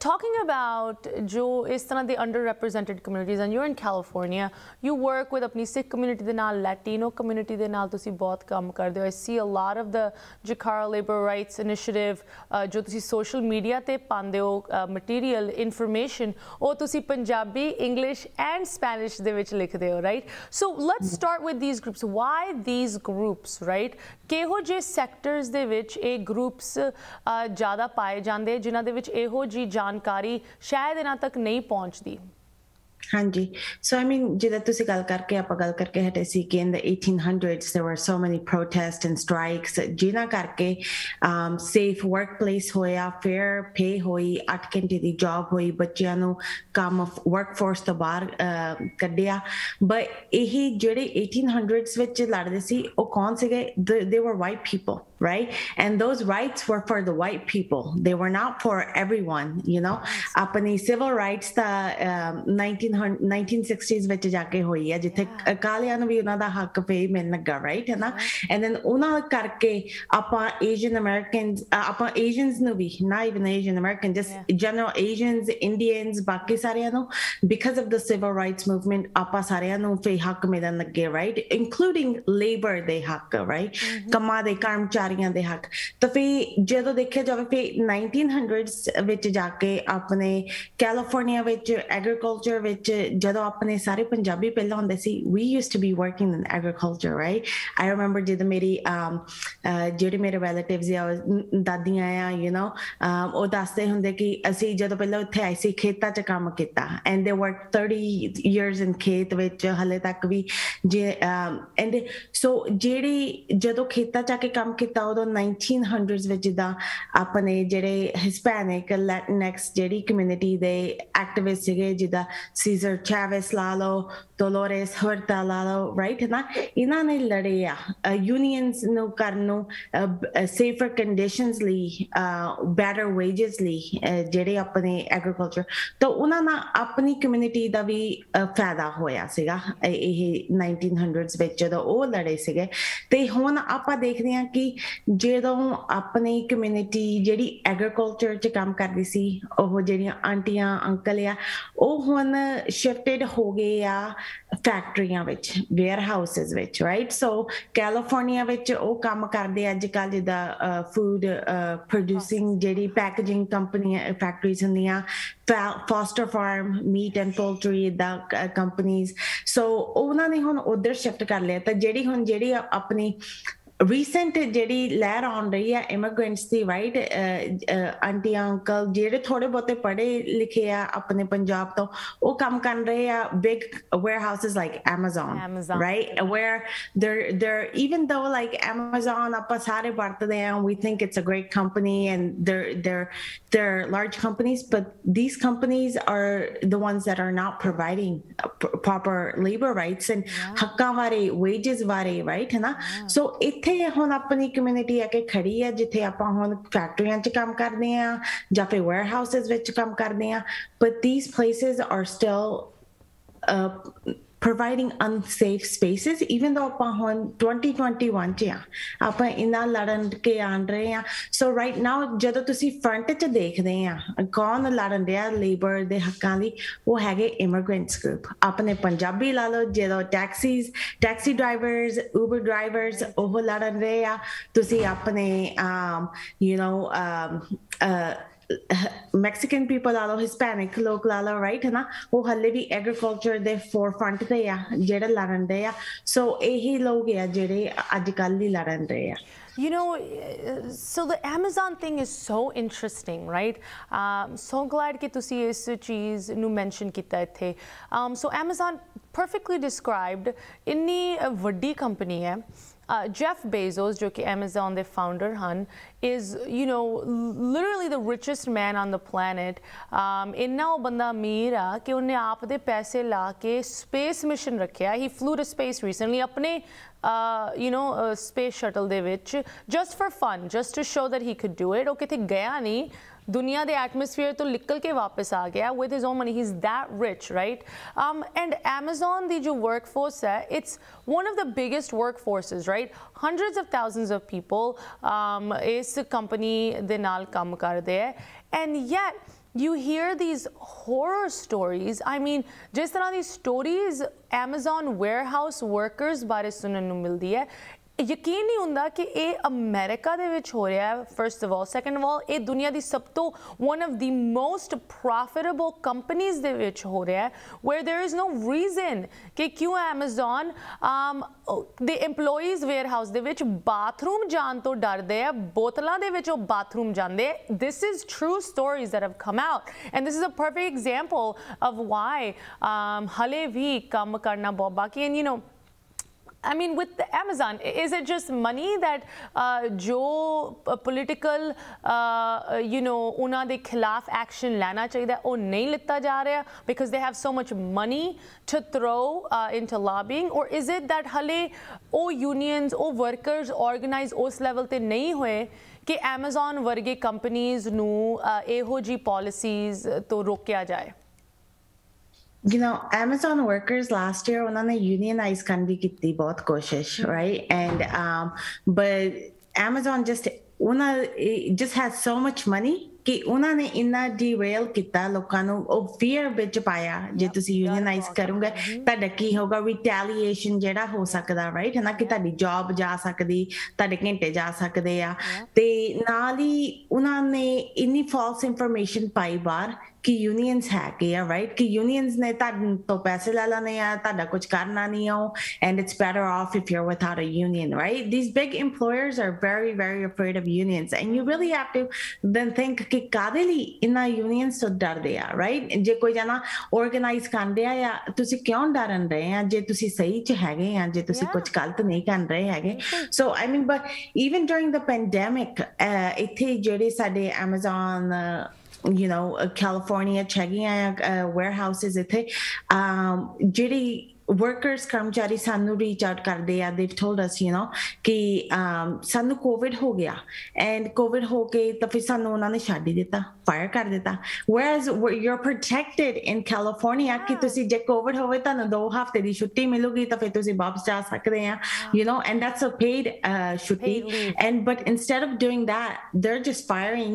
talking about jo is tarah the underrepresented communities and you're in California you work with apni Sikh community de naal Latino community de naal tusi bahut kam karde ho I see a lot of the Jakara labor rights initiative jo tusi social media te pande ho material information ਉਹ ਤੁਸੀਂ Punjabi English and Spanish ਦੇ ਵਿੱਚ ਲਿਖਦੇ ਹੋ right so let's start with these groups why these groups right ਕਿਹੋ ਜੇ sectors ਦੇ ਵਿੱਚ ਇਹ ਗਰੁੱਪਸ ਜ਼ਿਆਦਾ ਪਾਏ ਜਾਂਦੇ ਜਿਨ੍ਹਾਂ ਦੇ ਵਿੱਚ ਇਹੋ ਜੀ ਜਾਣਕਾਰੀ ਸ਼ਾਇਦ ਇਹਨਾਂ ਤੱਕ ਨਹੀਂ ਪਹੁੰਚਦੀ। ਹਾਂਜੀ। ਸੋ ਆਈ ਮੀਨ ਜਿਹਦਾ ਤੁਸੀਂ ਗੱਲ ਕਰਕੇ, ਆਪਾਂ ਗੱਲ ਕਰਕੇ ਹਟੇ ਸੀ 1800s there were so many protests and strikes, ਜਿਨ੍ਹਾਂ ਕਰਕੇ um safe workplace ਹੋਇਆ, fair pay ਹੋਈ 8 ਘੰਟੇ ਦੀ ਜੌਬ ਬੱਚਿਆਂ ਨੂੰ ਕੰਮ ਵਰਕਫੋਰਸ ਤੋਂ ਬਾਹਰ ਕੱਢਿਆ। ਬਟ ਇਹ ਜਿਹੜੇ 1800s ਵਿੱਚ ਲੜਦੇ ਸੀ, ਉਹ ਕੌਣ ਸੀਗੇ? They were white people right? And those rights were for the white people. They were not for everyone you know? ਆਪਣੀ civil rights ਦਾ 19 1960s ਵਿੱਚ ਜਾ ਕੇ ਹੋਈ ਹੈ ਜਿੱਥੇ ਕਾਲਿਆਂ ਨੂੰ ਵੀ ਉਹਨਾਂ ਦਾ ਹੱਕ ਪੇ ਮਿਲਣ ਲੱਗਾ ਰਾਈਟ ਹੈ ਨਾ ਐਂਡ ਦੈਨ ਉਹਨਾਂ ਕਰਕੇ ਆਪਾਂ ਏਸ਼ੀਅਨ ਅਮਰੀਕਨਸ ਆਪਾਂ ਏਸ਼ੀਅਨਸ ਨੂੰ ਵੀ ਨਾ even Asian American just general Asians Indians ਬਾਕੀ ਸਾਰਿਆਂ ਨੂੰ because of the civil rights movement ਆਪਾਂ ਸਾਰਿਆਂ ਨੂੰ ਫੇ ਹੱਕ ਮਿਲਣ ਲੱਗੇ ਰਾਈਟ ਇਨਕਲੂਡਿੰਗ ਲੇਬਰ ਦੇ ਹੱਕ ਰਾਈਟ ਕਮਾ ਦੇ ਕਰਮਚਾਰੀਆਂ ਦੇ ਹੱਕ। ਤਾਂ ਫੇ ਜਦੋਂ ਦੇਖਿਆ ਜਾਵੇ ਫੇ 1900s ਵਿੱਚ ਜਾ ਕੇ ਆਪਣੇ ਕੈਲੀਫੋਰਨੀਆ ਵਿੱਚ ਐਗਰੀਕਲਚਰ ਵਿੱਚ ਜਦੋਂ ਆਪਣੇ ਸਾਰੇ ਪੰਜਾਬੀ ਪਹਿਲਾਂ ਹੁੰਦੇ ਸੀ, we used to be working in agriculture, right? I remember ਜਦੋਂ ਮੇਰੀ ਜਿਹੜੇ ਮੇਰੇ ਰਿਲੇਟਿਵਸ ਆ ਦਾਦੀਆਂ ਆ, you know ਉਹ ਦੱਸਦੇ ਹੁੰਦੇ ਕਿ ਅਸੀਂ ਜਦੋਂ ਪਹਿਲਾਂ ਉੱਥੇ ਆਏ ਸੀ, ਖੇਤਾਂ 'ਚ ਕੰਮ ਕੀਤਾ। And they worked 30 years in ਖੇਤ ਵਿੱਚ, ਹਲੇ ਤੱਕ ਵੀ। ਜੇ and so ਜਿਹੜੀ ਜਦੋਂ ਖੇਤਾਂ 'ਚ ਆ ਕੇ ਕੰਮ ਕੀਤਾ ਉਦੋਂ 1900s ਵਿੱਚ ਜਿੱਦਾਂ ਆਪਣੇ ਜਿਹੜੇ ਹਿਸਪੈਨਿਕ ਲੈਟਿਨੈਕਸ ਜਿਹੜੀ ਕਮਿਊਨਿਟੀ ਦੇ ਐਕਟਿਵਿਸਟ ਸੀਗੇ, ਜਿੱਦਾਂ ਸੀਜ਼ਰ ਚੈਵਿਸ ਲਾ ਡੋਲੋਰੇਸ ਹਰਤਾ ਲਾ ਰਾਈਟ ਨਾ ਇਹਨਾਂ ਨੇ ਲੜੇ ਯੂਨੀਅਨਸ ਨੂੰ ਕਰਨ ਨੂੰ ਸੇਫਰ ਕੰਡੀਸ਼ਨਸ ਲਈ ਬੈਟਰ ਵੇਜਸ ਲਈ ਜਿਹੜੇ ਆਪਣੇ ਐਗਰੀਕਲਚਰ ਤਾਂ ਉਹਨਾਂ ਨਾਲ ਆਪਣੀ ਕਮਿਊਨਿਟੀ ਦਾ ਵੀ ਫਾਇਦਾ ਹੋਇਆ ਸੀਗਾ, ਇਹ 1900s ਵਿੱਚ ਜਦੋਂ ਉਹ ਲੜੇ ਸੀਗੇ। ਤੇ ਹੁਣ ਆਪਾਂ ਦੇਖਦੇ ਹਾਂ ਕਿ ਜਦੋਂ ਆਪਣੀ ਕਮਿਊਨਿਟੀ ਜਿਹੜੀ ਐਗਰੀਕਲਚਰ 'ਚ ਕੰਮ ਕਰਦੀ ਸੀ ਉਹ ਜਿਹੜੀਆਂ ਆਂਟੀਆਂ ਅੰਕਲ ਆ ਉਹ ਹੁਣ ਸ਼ਿਫਟਡ ਹੋ ਗਏ ਆ ਫੈਕਟਰੀਆਂ ਵਿੱਚ ਵੇਅਰ ਹਾਊਸਸ ਵਿੱਚ ਰਾਈਟ ਸੋ ਕੈਲੀਫੋਰਨੀਆ ਵਿੱਚ ਉਹ ਕੰਮ ਕਰਦੇ ਅੱਜ ਕੱਲ ਜਿਹਦਾ ਫੂਡ ਪ੍ਰੋਡਿਊਸਿੰਗ ਜਿਹੜੀ ਪੈਕੇਜਿੰਗ ਕੰਪਨੀਆਂ ਫੈਕਟਰੀਜ਼ ਹੁੰਦੀਆਂ Foster Farms meat and poultry ਦਾ ਕੰਪਨੀਆਂ ਸੋ ਉਹਨਾਂ ਨੇ ਹੁਣ ਉਧਰ ਸ਼ਿਫਟ ਕਰ ਲਿਆ ਤਾਂ ਜਿਹੜੀ ਹੁਣ ਜਿਹੜੀ ਆਪਣੀ ਰੀਸੈਂਟ ਜਿਹੜੀ ਲਹਿਰ ਆਉਣ ਰਹੀ ਹੈ ਇਮੀਗ੍ਰੈਂਟਸ ਦੀ ਰਾਈਟ ਆਂਟੀ ਅੰਕਲ ਜਿਹੜੇ ਥੋੜੇ ਬਹੁਤੇ ਪੜ੍ਹੇ ਲਿਖੇ ਆ ਆਪਣੇ ਪੰਜਾਬ ਤੋਂ ਉਹ ਕੰਮ ਕਰ ਰਹੇ ਆ big warehouses like Amazon, Amazon right yeah. where they're they're even though like Amazon ਆਪਾਂ ਸਾਰੇ ਵਰਤਦੇ ਆ we think it's a great company and they're they're they're large companies but these companies are the ones that are not providing proper labor rights and ਹੱਕਾਂ ਬਾਰੇ wages ਬਾਰੇ right ਹੈ ਨਾ so ਇੱਥੇ ਇੱਥੇ ਹੁਣ ਆਪਣੀ ਕਮਿਊਨਿਟੀ ਆ ਕੇ ਖੜੀ ਹੈ ਜਿੱਥੇ ਆਪਾਂ ਹੁਣ ਫੈਕਟਰੀਆਂ 'ਚ ਕੰਮ ਕਰਦੇ ਆ ਜਾਂ ਫਿਰ ਵੇਅਰ ਵਿੱਚ ਕੰਮ ਕਰਦੇ ਆ but these places are still providing unsafe spaces, even though ਆਪਾਂ ਹੁਣ 2021 ਚ ਆ ਆਪਾਂ ਇਨਾ ਲੜਨ ਕੇ ਆਣ ਰਹੇ ਆ ਸੋ ਰਾਈਟ ਨਾਓ ਜਦੋਂ ਤੁਸੀਂ ਫਰੰਟ 'ਚ ਦੇਖਦੇ ਆ ਕੌਣ ਲੜਨ ਰਿਹਾ ਲੇਬਰ ਦੇ ਹੱਕਾਂ ਲਈ ਉਹ ਹੈਗੇ ਇਮੀਗ੍ਰੈਂਟਸ ਗਰੁੱਪ ਆਪਣੇ ਪੰਜਾਬੀ ਲਾ ਲਓ ਜਦੋਂ taxis taxi drivers Uber drivers ਉਹ ਲੜਨ ਰਹੇ ਆ ਤੁਸੀਂ ਆਪਣੇ ਯੂ نو ਮੈਕਸੀਕਨ ਪੀਪਲ ਆ ਲੋ ਹਿਸਪੈਨਿਕ ਲੋਕ ਲਾ ਲੋ ਰਾਈਟ ਹੈ ਨਾ ਉਹ ਹੱਲੇ ਵੀ ਐਗਰੀਕਲਚਰ ਦੇ ਫੋਰਫਰੰਟ ਤੇ ਆ ਜਿਹੜੇ ਲੜਨ ਦੇ ਆ ਸੋ ਇਹੀ ਲੋਕ ਆ ਜਿਹੜੇ ਅੱਜ ਕੱਲ ਹੀ ਲੜਨ ਦੇ ਆ You know, so the Amazon thing is so interesting, right? Um, so glad ਕਿ ਤੁਸੀਂ ਇਸ ਚੀਜ਼ ਨੂੰ ਮੈਂਸ਼ਨ ਕੀਤਾ ਇੱਥੇ। Um, so Amazon perfectly described ਇੰਨੀ ਵੱਡੀ ਕੰਪਨੀ ਹੈ। ਜੈਫ ਬੇਜ਼ੋਸ ਜੋ ਕਿ Amazon ਦੇ ਫਾਊਂਡਰ ਹਨ is, you know, literally the richest man on the planet. Um, ਇੰਨਾ ਉਹ ਬੰਦਾ ਅਮੀਰ ਆ ਕਿ ਉਹਨੇ ਆਪ ਦੇ ਪੈਸੇ ਲਾ ਕੇ ਸਪੇਸ ਮਿਸ਼ਨ ਰੱਖਿਆ. He flew to space recently ਆਪਣੇ uh, you know, uh, space shuttle ਦੇ ਵਿੱਚ just for fun, just to show that he could do it. ਉਹ ਕਿਤੇ ਗਿਆ ਨਹੀਂ ਦੁਨੀਆ ਦੇ ਐਟਮੋਸਫੀਅਰ ਤੋਂ ਨਿਕਲ ਕੇ ਵਾਪਸ ਆ ਗਿਆ with his own money he is that rich right um, and amazon the jo workforce hai it's one of the biggest workforces right hundreds of thousands of people um, ਇਸ company ਦੇ ਨਾਲ ਕੰਮ ਕਰਦੇ ਹੈ and yet you hear these horror stories i mean ਜਿਸ ਤਰ੍ਹਾਂ ਦੀ stories amazon warehouse workers ਬਾਰੇ ਸੁਣਨ ਨੂੰ ਮਿਲਦੀ ਹੈ ਯਕੀਨ ਨਹੀਂ ਹੁੰਦਾ ਕਿ ਇਹ ਅਮਰੀਕਾ ਦੇ ਵਿੱਚ ਹੋ ਰਿਹਾ ਹੈ first of all second of all ਇਹ ਦੁਨੀਆ ਦੀ ਸਭ ਤੋਂ one of the most profitable ਕੰਪਨੀਆਂ ਦੇ ਵਿੱਚ ਹੋ ਰਿਹਾ ਹੈ where there is no reason ਕਿ ਕਿਉਂ Amazon um ਦੇ EMPLOYEES ਵੇਅਰਹਾਊਸ ਦੇ ਵਿੱਚ ਬਾਥਰੂਮ ਜਾਣ ਤੋਂ ਡਰਦੇ ਆ ਬੋਤਲਾਂ ਦੇ ਵਿੱਚ ਉਹ ਬਾਥਰੂਮ ਜਾਂਦੇ this is true stories that have come out and this is a perfect example of why um ਹਲੇ ਵੀ ਕੰਮ ਕਰਨਾ ਬਹੁਤ ਬਾਕੀ and you know I mean, with Amazon, is it just money that uh, uh political, uh, uh, you know, una the khilaf action lana chahiye that oh, नहीं लेता ja रहा because they have so much money to throw uh, into lobbying? Or is it that hale, oh unions oh workers organized os level ते नहीं हुए Amazon वर्गे companies nu uh, एहो policies to rokya जाए you know amazon workers last year ਉਹਨਾਂ ਨੇ unionize ਕਰਨ ਦੀ ਕੀਤੀ ਬਹੁਤ ਕੋਸ਼ਿਸ਼ right? And um but amazon just ਉਹਨਾਂ just has so much money ਕਿ ਉਹਨਾਂ ਨੇ ਇੰਨਾ ਡੀਰੇਲ ਕੀਤਾ ਲੋਕਾਂ ਨੂੰ ਉਹ ਫੀਅਰ ਵਿੱਚ ਪਾਇਆ ਜੇ ਤੁਸੀਂ ਯੂਨੀਅਨਾਈਜ਼ ਕਰੋਗੇ ਤੁਹਾਡਾ ਕੀ ਹੋਗਾ ਰਿਟੈਲੀਏਸ਼ਨ ਜਿਹੜਾ ਹੋ ਸਕਦਾ ਰਾਈਟ ਹੈ ਨਾ ਕਿ ਤੁਹਾਡੀ ਜੌਬ ਜਾ ਸਕਦੀ ਤੁਹਾਡੇ ਘੰਟੇ ਜਾ ਸਕਦੇ ਆ ਤੇ ਨਾਲ ਹੀ ਉਹਨਾਂ ਨੇ ਇੰਨੀ ਫਾਲਸ ਇਨਫੋਰਮੇਸ਼ਨ ਪਾਈ ਬਾਹਰ ਕਿ ਯੂਨੀਅਨਸ ਹੈਗੇ ਆ ਰਾਈਟ ਕਿ ਯੂਨੀਅਨਸ ਨੇ ਤੁਹਾਡੇ ਤੋਂ ਪੈਸੇ ਲੈ ਲੈਣੇ ਆ ਤੁਹਾਡਾ ਕੁਝ ਕਰਨਾ ਨਹੀਂ ਆ and it's better off if you're without a union right? These big employers are very very afraid of unions and you really have to then think ਕਿ ਕਾਦੇ ਲਈ ਇਨਾ ਯੂਨੀਅਨਸ ਤੋਂ ਡਰਦੇ ਆ ਰਾਈਟ ਜੇ ਕੋਈ ਜਨਾ ਆਰਗੇਨਾਈਜ਼ ਕਰਦੇ ਆ ਜਾਂ ਤੁਸੀਂ ਕਿਉਂ ਡਰਨ ਰਹੇ ਆ ਜੇ ਤੁਸੀਂ ਸਹੀ ਚ ਹੈਗੇ ਆ ਜੇ ਤੁਸੀਂ ਕੁਝ ਗਲਤ ਨਹੀਂ ਕਰ ਰਹੇ ਹੈਗੇ so I mean but even during the pandemic ਇੱਥੇ ਜਿਹੜੇ ਸਾਡੇ Amazon you know, California, checking out uh, warehouses, etc. Um, Judy workers ਕਰਮਚਾਰੀ ਸਾਨੂੰ ਰੀਚ ਆਊਟ ਕਰਦੇ ਆ they've told us you know ਕਿ ਸਾਨੂੰ ਕੋਵਿਡ ਹੋ ਗਿਆ ਐਂਡ ਕੋਵਿਡ ਹੋ ਕੇ ਤਾਂ ਫਿਰ ਸਾਨੂੰ ਉਹਨਾਂ ਨੇ ਛੱਡ ਹੀ ਦਿੱਤਾ ਫਾਇਰ ਕਰ ਦਿੱਤਾ whereas you're protected in California ਕਿ ਤੁਸੀਂ ਜੇ ਕੋਵਿਡ ਹੋਵੇ ਤੁਹਾਨੂੰ 2 ਹਫ਼ਤੇ ਦੀ ਛੁੱਟੀ ਮਿਲੂਗੀ ਤਾਂ ਫਿਰ ਤੁਸੀਂ ਵਾਪਸ ਜਾ ਸਕਦੇ ਆ you know and that's a paid uh, ਛੁੱਟੀ and but instead of doing that they're just firing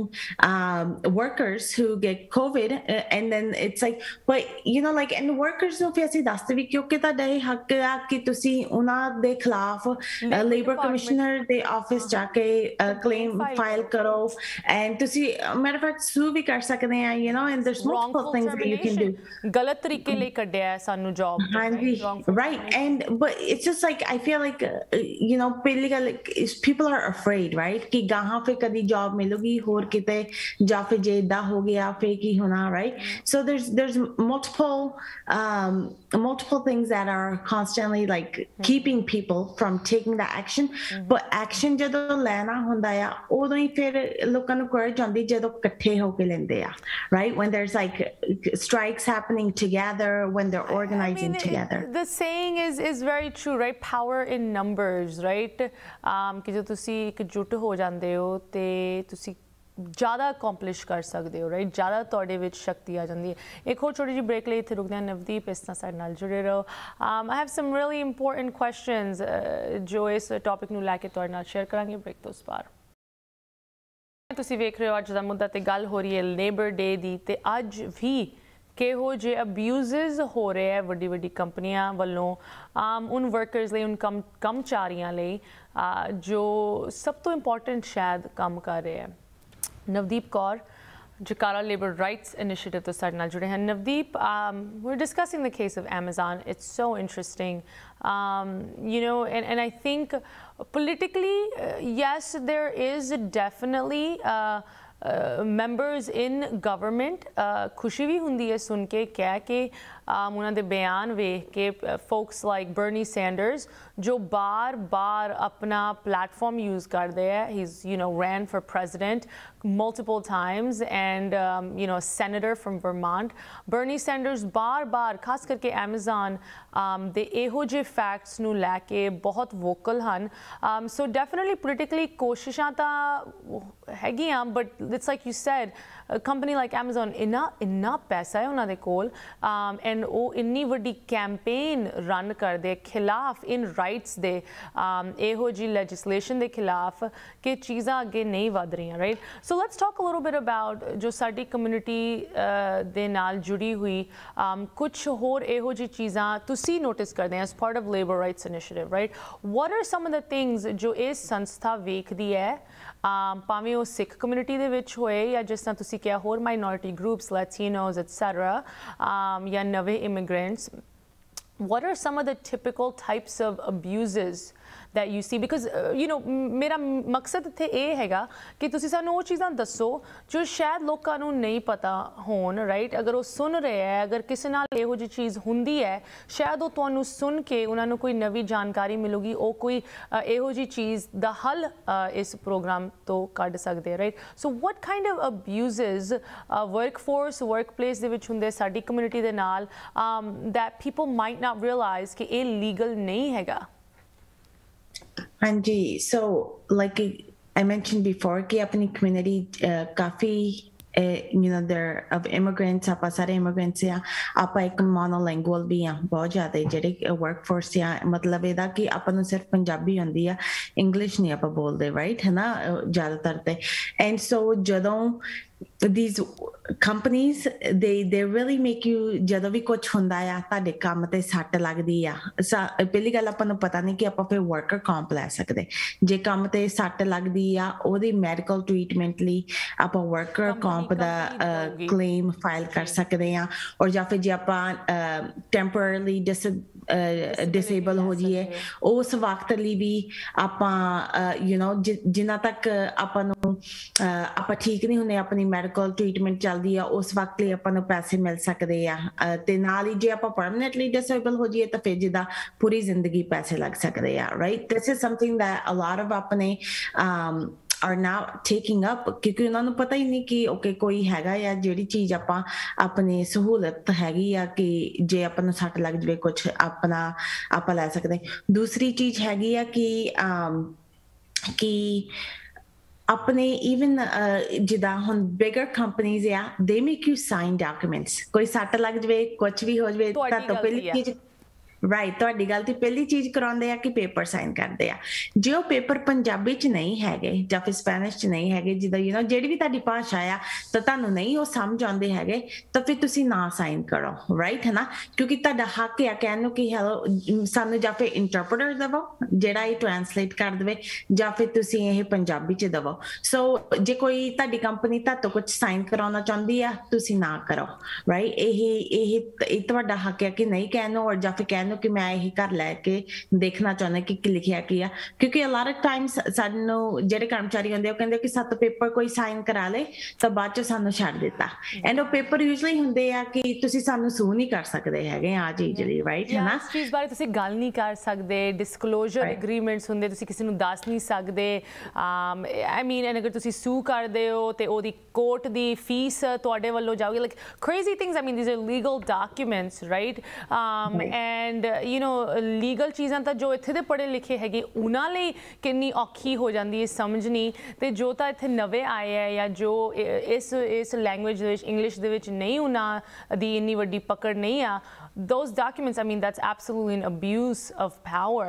um, workers who get covid and then it's like but you know like and workers ਨੂੰ ਫਿਰ ਅਸੀਂ ਦੱਸਦੇ ਵੀ ਕਿਉਂਕਿ ਤੁਹਾਡਾ ਇਹ ਹੱਕ ਆ ਕਿ ਤੁਸੀਂ ਉਹਨਾਂ ਦੇ ਖਿਲਾਫ ਲੇਬਰ ਕਮਿਸ਼ਨਰ ਦੇ ਆਫਿਸ ਜਾ ਕੇ ਕਲੇਮ ਫਾਈਲ ਕਰੋ। ਐਂਡ ਤੁਸੀਂ ਮੈਟਰ ਫੈਕਟ ਸੂ ਵੀ ਕਰ ਸਕਦੇ ਆ you know and there's multiple things that you can do ਗਲਤ ਤਰੀਕੇ ਲਈ ਕੱਢਿਆ ਹੈ ਸਾਨੂੰ ਜੌਬ ਹਾਂਜੀ and but it's just like i feel like uh, you know ਪਹਿਲੀ ਗੱਲ people are afraid right? ਕਿ ਗਾਹਾਂ ਫੇ ਕਦੀ ਜੌਬ ਮਿਲੂਗੀ ਹੋਰ ਕਿਤੇ ਜਾਂ ਫਿਰ ਜੇ ਇਦਾਂ ਹੋ ਗਿਆ ਫੇ ਕੀ ਹੋਣਾ right? So there's there's multiple um multiple things that are constantly like keeping people from taking the action but action ਜਦੋਂ ਲੈਣਾ ਹੁੰਦਾ ਆ ਉਦੋਂ ਹੀ ਫਿਰ ਲੋਕਾਂ ਨੂੰ courage ਆਉਂਦੀ ਜਦੋਂ ਇਕੱਠੇ ਹੋ ਕੇ ਲੈਂਦੇ ਆ right when there's like strikes happening together when they're organizing I mean, together the saying is is very true right power in numbers right um ਕਿ ਜੇ ਤੁਸੀਂ ਇਕਜੁੱਟ ਹੋ ਜਾਂਦੇ ਹੋ ਤੇ ਤੁਸੀਂ ਜ਼ਿਆਦਾ ਅਕੰਪਲਿਸ਼ ਕਰ ਸਕਦੇ ਹੋ ਰਾਈਟ ਜ਼ਿਆਦਾ ਤੁਹਾਡੇ ਵਿੱਚ ਸ਼ਕਤੀ ਆ ਜਾਂਦੀ ਹੈ। ਇੱਕ ਹੋਰ ਛੋਟੀ ਜਿਹੀ ਬ੍ਰੇਕ ਲਈ ਇੱਥੇ ਰੁਕਦੇ ਹਾਂ। ਨਵਦੀਪ ਇਸ ਨਾਲ ਸਾਡੇ ਨਾਲ ਜੁੜੇ ਰਹੋ। ਆਮ I have some really important questions ਜੋ ਇਸ ਟੌਪਿਕ ਨੂੰ ਲੈ ਕੇ ਤੁਹਾਡੇ ਨਾਲ ਸ਼ੇਅਰ ਕਰਾਂਗੇ ਬ੍ਰੇਕ ਤੋਂ ਬਾਅਦ। ਤੁਸੀਂ ਵੇਖ ਰਹੇ ਹੋ ਅੱਜ ਦਾ ਮੁੱਦਾ ਤੇ ਗੱਲ ਹੋ ਰਹੀ ਹੈ ਲੇਬਰ ਡੇ ਦੀ ਤੇ ਅੱਜ ਵੀ ਕਿਹੋ ਜੇ ਅਬਿਊਜ਼ਸ ਹੋ ਰਹੇ ਹੈ ਵੱਡੀ ਵੱਡੀ ਕੰਪਨੀਆਂ ਵੱਲੋਂ ਆਮ ਉਨ ਵਰਕਰਸ ਲਈ, ਉਨ ਕਰਮਚਾਰੀਆਂ ਲਈ ਜੋ ਸਭ ਤੋਂ ਇੰਪੋਰਟੈਂਟ ਸ਼ਾਇਦ ਕੰਮ ਕਰ ਰਹੇ ਹੈ Navdeep Kaur Jakarta Labor Rights Initiative to ਸਾਡੇ ਨਾਲ ਜੁੜੇ ਹਨ Navdeep um, we're discussing the case of Amazon it's so interesting um, you know and, and I think politically uh, yes there is definitely uh, members in government ਖੁਸ਼ੀ ਵੀ ਹੁੰਦੀ ਹੈ ਸੁਣ ਕੇ ਕਹਿ ਕੇ ਉਹਨਾਂ ਦੇ ਬਿਆਨ ਵੇਖ ਕੇ ਫੋਕਸ ਲਾਈਕ ਬਰਨੀ ਸੈਂਡਰਸ ਜੋ ਬਾਰ-ਬਾਰ ਆਪਣਾ ਪਲੇਟਫਾਰਮ ਯੂਜ਼ ਕਰਦੇ ਹੈ he is you know ran for president multiple times and um, you know senator from Vermont. Bernie Sanders ਬਾਰ-ਬਾਰ ਖਾਸ ਕਰਕੇ Amazon um, ਦੇ ਇਹੋ ਜਿਹੇ ਫੈਕਟਸ ਨੂੰ ਲੈ ਕੇ ਬਹੁਤ ਵੋਕਲ ਹਨ ਸੋ ਡੈਫੀਨਿਟਲੀ ਪੋਲਿਟਿਕਲੀ ਕੋਸ਼ਿਸ਼ਾਂ ਤਾਂ ਹੈਗੀਆਂ but it's like you said company like Amazon ਇਨਾ ਇਨਾ ਪੈਸਾ ਹੈ ਉਹਨਾਂ ਦੇ ਕੋਲ ਐਂਡ ਉਹ ਇੰਨੀ ਵੱਡੀ ਕੈਂਪੇਨ ਰਨ ਕਰਦੇ, ਖਿਲਾਫ ਇਨ ਰਾਈਟਸ ਦੇ ਇਹੋ ਜੀ ਲੈਜਿਸਲੇਸ਼ਨ ਦੇ ਖਿਲਾਫ ਕਿ ਚੀਜ਼ਾਂ ਅੱਗੇ ਨਹੀਂ ਵਧ ਰਹੀਆਂ right so let's talk a little bit about ਜੋ ਸਾਡੀ ਕਮਿਊਨਿਟੀ ਦੇ ਨਾਲ ਜੁੜੀ ਹੋਈ ਕੁਝ ਹੋਰ ਇਹੋ ਜੀ ਚੀਜ਼ਾਂ ਤੁਸੀਂ ਨੋਟਿਸ ਕਰਦੇ as part of labour rights initiative right what are some of the things ਜੋ ਇਸ ਸੰਸਥਾ ਵੇਖਦੀ ਹੈ ਭਾਵੇਂ ਉਹ ਸਿੱਖ ਕਮਿਊਨਿਟੀ ਦੇ ਵਿੱਚ ਹੋਏ ਜਾਂ ਜਿਸ ਤਰ੍ਹਾਂ ਤੁਸੀਂ ਕਿਹਾ ਹੋਰ ਮਾਈਨੋਰਿਟੀ ਗਰੁੱਪਸ ਲੈਟਿਨੋਸ ਐਟਸੈਟਰਾ ਜਾਂ ਨਵੇਂ immigrants what are some of the typical types of abuses that you see because uh, you know ਮੇਰਾ ਮਕਸਦ ਇੱਥੇ ਇਹ ਹੈਗਾ ਕਿ ਤੁਸੀਂ ਸਾਨੂੰ ਉਹ ਚੀਜ਼ਾਂ ਦੱਸੋ ਜੋ ਸ਼ਾਇਦ ਲੋਕਾਂ ਨੂੰ ਨਹੀਂ ਪਤਾ ਹੋਣ ਰਾਈਟ ਅਗਰ ਉਹ ਸੁਣ ਰਹੇ ਹੈ ਅਗਰ ਕਿਸੇ ਨਾਲ ਇਹੋ ਜਿਹੀ ਚੀਜ਼ ਹੁੰਦੀ ਹੈ ਸ਼ਾਇਦ ਉਹ ਤੁਹਾਨੂੰ ਸੁਣ ਕੇ ਉਹਨਾਂ ਨੂੰ ਕੋਈ ਨਵੀਂ ਜਾਣਕਾਰੀ ਮਿਲੂਗੀ ਉਹ ਕੋਈ ਇਹੋ ਜਿਹੀ ਚੀਜ਼ ਦਾ ਹੱਲ ਇਸ ਪ੍ਰੋਗਰਾਮ ਤੋਂ ਕੱਢ ਸਕਦੇ ਹੈ right so what kind of abuses workforce workplace ਦੇ ਵਿੱਚ ਹੁੰਦੇ ਸਾਡੀ ਕਮਿਊਨਿਟੀ ਦੇ ਨਾਲ um, that people might not realize ਕਿ ਇਹ ਲੀਗਲ ਨਹੀਂ ਹੈਗਾ? ਹਾਂਜੀ so like I mentioned before ਕਿ ਆਪਣੀ ਕਮਿਊਨਿਟੀ ਕਾਫੀ you know, there of immigrants, ਆਪਾਂ ਸਾਰੇ immigrants ਆ, ਆਪਾਂ ਇੱਕ monolingual ਵੀ ਆ, ਬਹੁਤ ਜ਼ਿਆਦਾ ਜਿਹੜੇ workforce ਆ, ਮਤਲਬ ਇਹਦਾ ਕਿ ਆਪਾਂ ਨੂੰ ਸਿਰਫ ਪੰਜਾਬੀ ਆਉਂਦੀ ਆ ਇੰਗਲਿਸ਼ ਨਹੀਂ ਆਪਾਂ ਬੋਲਦੇ ਰਾਈਟ ਹੈ ਨਾ ਜ਼ਿਆਦਾਤਰ ਤੇ। ਐਂਡ ਸੋ ਜਦੋਂ these companies they they really make you ਜਦੋਂ ਵੀ ਕੁਝ ਹੁੰਦਾ ਆ ਤੁਹਾਡੇ ਕੰਮ ਤੇ ਸੱਟ ਲੱਗਦੀ ਆ ਪਹਿਲੀ ਗੱਲ ਆਪਾਂ ਨੂੰ ਪਤਾ ਨਹੀਂ ਕਿ ਆਪਾਂ ਫਿਰ ਵਰਕਰ ਕੰਪ ਲੈ ਸਕਦੇ। ਜੇ ਕੰਮ ਤੇ ਸੱਟ ਲੱਗਦੀ ਆ ਉਹਦੀ ਮੈਡੀਕਲ ਟ੍ਰੀਟਮੈਂਟ ਲਈ ਆਪਾਂ ਵਰਕਰ ਕੰਪ ਦਾ ਕਲੇਮ ਫਾਈਲ ਕਰ ਸਕਦੇ ਆ ਔਰ ਜਾਂ ਫਿਰ ਜੇ ਆਪਾਂ ਟੈਂਪਰਰੀਲੀ ਡਿਸੇਬਲ ਹੋ ਜਾਈਏ ਉਸ ਵਕਤ ਲਈ ਵੀ ਆਪਾਂ ਯੂ نو ਜਿੰਨਾ ਤੱਕ ਆਪਾਂ ਨੂੰ ਆਪਾਂ ਠੀਕ ਨਹੀਂ ਹੁੰਦੇ ਆਪਣੀ ਮੈਡੀਕਲ ਟ੍ਰੀਟਮੈਂਟ ਚੱਲਦੀ ਆ, ਉਸ ਵਕਤ ਲਈ ਆਪਾਂ ਨੂੰ ਪੈਸੇ ਮਿਲ ਸਕਦੇ ਆ। ਤੇ ਨਾਲ ਹੀ ਜੇ ਆਪਾਂ ਪਰਮਨੈਂਟਲੀ ਡਿਸੇਬਲ ਹੋ ਜਾਈਏ ਤਾਂ ਫਿਰ ਜਿੱਦਾਂ ਪੂਰੀ ਜ਼ਿੰਦਗੀ ਪੈਸੇ ਲੱਗ ਸਕਦੇ ਆ right this is something that a lot of ਆਪਣੇ um, are now taking up ਕਿਉਂਕਿ ਉਹਨਾਂ ਨੂੰ ਪਤਾ ਹੀ ਨਹੀਂ ਕਿ ਓਕੇ ਕੋਈ ਹੈਗਾ ਆ ਜਿਹੜੀ ਚੀਜ਼ ਆਪਾਂ ਆਪਣੀ ਸਹੂਲਤ ਹੈਗੀ ਆ ਕਿ ਜੇ ਆਪਾਂ ਨੂੰ ਸੱਟ ਲੱਗ ਜਵੇ ਕੁਝ ਆਪਣਾ, ਆਪਾਂ ਲੈ ਸਕਦੇ। ਦੂਸਰੀ ਚੀਜ਼ ਹੈਗੀ ਆ ਕਿ um, ਕਿ ਆਪਣੇ ਇਵਨ ਜਿੱਦਾਂ ਹੁਣ ਬਿਗਰ ਕੰਪਨੀਆਂ ਆ ਦੇ ਮੇਕ ਯੂ ਸਾਈਨ ਡਾਕੂਮੈਂਟਸ ਕੋਈ ਸੱਟ ਲੱਗ ਜਵੇ ਕੁਝ ਵੀ ਹੋ ਜਵੇ ਤਾਂ ਤੋਂ ਪਹਿਲੀ ਚੀਜ਼ ਰਾਈਟ ਤੁਹਾਡੀ ਗੱਲ ਤੇ ਪਹਿਲੀ ਚੀਜ਼ ਕਰਾਉਂਦੇ ਆ ਕਿ ਪੇਪਰ ਸਾਈਨ ਕਰਦੇ ਆ। ਜੇ ਉਹ ਪੇਪਰ ਪੰਜਾਬੀ ਚ ਨਹੀਂ ਹੈਗੇ ਜਾਂ ਫਿਰ ਸਪੈਨਿਸ਼ ਚ ਨਹੀਂ ਹੈਗੇ, ਜਿੱਦਾਂ ਯੂ نو ਜਿਹੜੀ ਵੀ ਤੁਹਾਡੀ ਭਾਸ਼ਾ ਆ, ਤਾਂ ਤੁਹਾਨੂੰ ਨਹੀਂ ਉਹ ਸਮਝ ਆਉਂਦੇ ਹੈਗੇ, ਤਾਂ ਫਿਰ ਤੁਸੀਂ ਨਾ ਸਾਈਨ ਕਰੋ ਰਾਈਟ ਹੈ ਨਾ ਕਿਉਂਕਿ ਤੁਹਾਡਾ ਹੱਕ ਆ ਕਹਿਣ ਨੂੰ ਕਿ ਹੈਲੋ ਸਾਨੂੰ ਜਾਂ ਫਿਰ ਇੰਟਰਪ੍ਰੀਟਰ ਦੇਵੋ, ਜਿਹੜਾ ਇਹ ਟ੍ਰਾਂਸਲੇਟ ਕਰ ਦੇਵੇ, ਜਾਂ ਫਿਰ ਤੁਸੀਂ ਇਹ ਪੰਜਾਬੀ ਚ ਦੇਵੋ। ਸੋ ਜੇ ਕੋਈ ਤੁਹਾਡੀ ਕੰਪਨੀ ਤੁਹਾਡੇ ਕੁਝ ਸਾਈਨ ਕਰਾਉਣਾ ਚਾਹੁੰਦੀ ਆ, ਤੁਸੀਂ ਨਾ ਕਰੋ ਰਾਈਟ ਇਹ ਇਹ ਤੁਹਾਡਾ ਹੱਕ ਆ ਕਿ ਨਹੀਂ ਕਹਿਣ ਨੂੰ, ਔਰ ਜਾਂ ਫਿਰ ਕਹਿਣ ਨੂੰ ਕਿ ਮੈਂ ਇਹ ਘਰ ਲੈ ਕੇ ਦੇਖਣਾ ਚਾਹੁੰਦਾ ਕਿ ਕੀ ਲਿਖਿਆ ਕੀ ਆ? ਕਿਉਂਕਿ ਅ ਲੋਟ ਆਫ ਟਾਈਮਸ ਸਾਨੂੰ ਜਿਹੜੇ ਕਰਮਚਾਰੀ ਹੁੰਦੇ ਉਹ ਕਹਿੰਦੇ ਕਿ ਸੱਤ ਪੇਪਰ ਕੋਈ ਸਾਈਨ ਕਰਾ ਲੇ ਤਾਂ ਬਾਅਦ ਚ ਸਾਨੂੰ ਛੱਡ ਦਿੱਤਾ। ਐਂਡ ਉਹ ਪੇਪਰ ਯੂਜੂਅਲੀ ਹੁੰਦੇ ਆ ਕਿ ਤੁਸੀਂ ਸਾਨੂੰ ਸੂ ਨਹੀਂ ਕਰ ਸਕਦੇ ਹੈਗੇ ਆ ਜੀ ਜਿਹੜੀ ਰਾਈਟ ਹੈ ਨਾ ਇਸ ਚੀਜ਼ ਬਾਰੇ ਤੁਸੀਂ ਗੱਲ ਨਹੀਂ ਕਰ ਸਕਦੇ ਡਿਸਕਲੋਜ਼ਰ ਐਗਰੀਮੈਂਟਸ ਹੁੰਦੇ ਤੁਸੀਂ ਕਿਸੇ ਨੂੰ ਦੱਸ ਨਹੀਂ ਸਕਦੇ। ਆਈ ਮੀਨ ਅਗਰ ਤੁਸੀਂ ਸੂ ਕਰਦੇ ਹੋ ਤੇ ਉਹਦੀ ਕੋਰਟ ਦੀ ਫੀਸ ਤੁਹਾਡੇ ਵੱਲੋਂ ਜਾਊਗੀ like crazy things I mean these are legal documents right and you know legal ਚੀਜ਼ਾਂ ਤਾਂ ਜੋ ਇੱਥੇ ਦੇ ਪੜੇ ਲਿਖੇ ਹੈਗੇ, ਉਹਨਾਂ ਲਈ ਕਿੰਨੀ ਔਖੀ ਹੋ ਜਾਂਦੀ ਹੈ ਸਮਝਣੀ। ਤੇ ਜੋ ਤਾਂ ਇੱਥੇ ਨਵੇਂ ਆਏ ਹੈ ਜਾਂ ਜੋ ਇਸ ਇਸ ਲੈਂਗੁਏਜ ਦੇ ਵਿੱਚ ਇੰਗਲਿਸ਼ ਦੇ ਵਿੱਚ ਨਹੀਂ ਉਹਨਾਂ ਦੀ ਇੰਨੀ ਵੱਡੀ ਪਕੜ ਨਹੀਂ ਆ, those documents, i mean, that's absolutely an abuse of power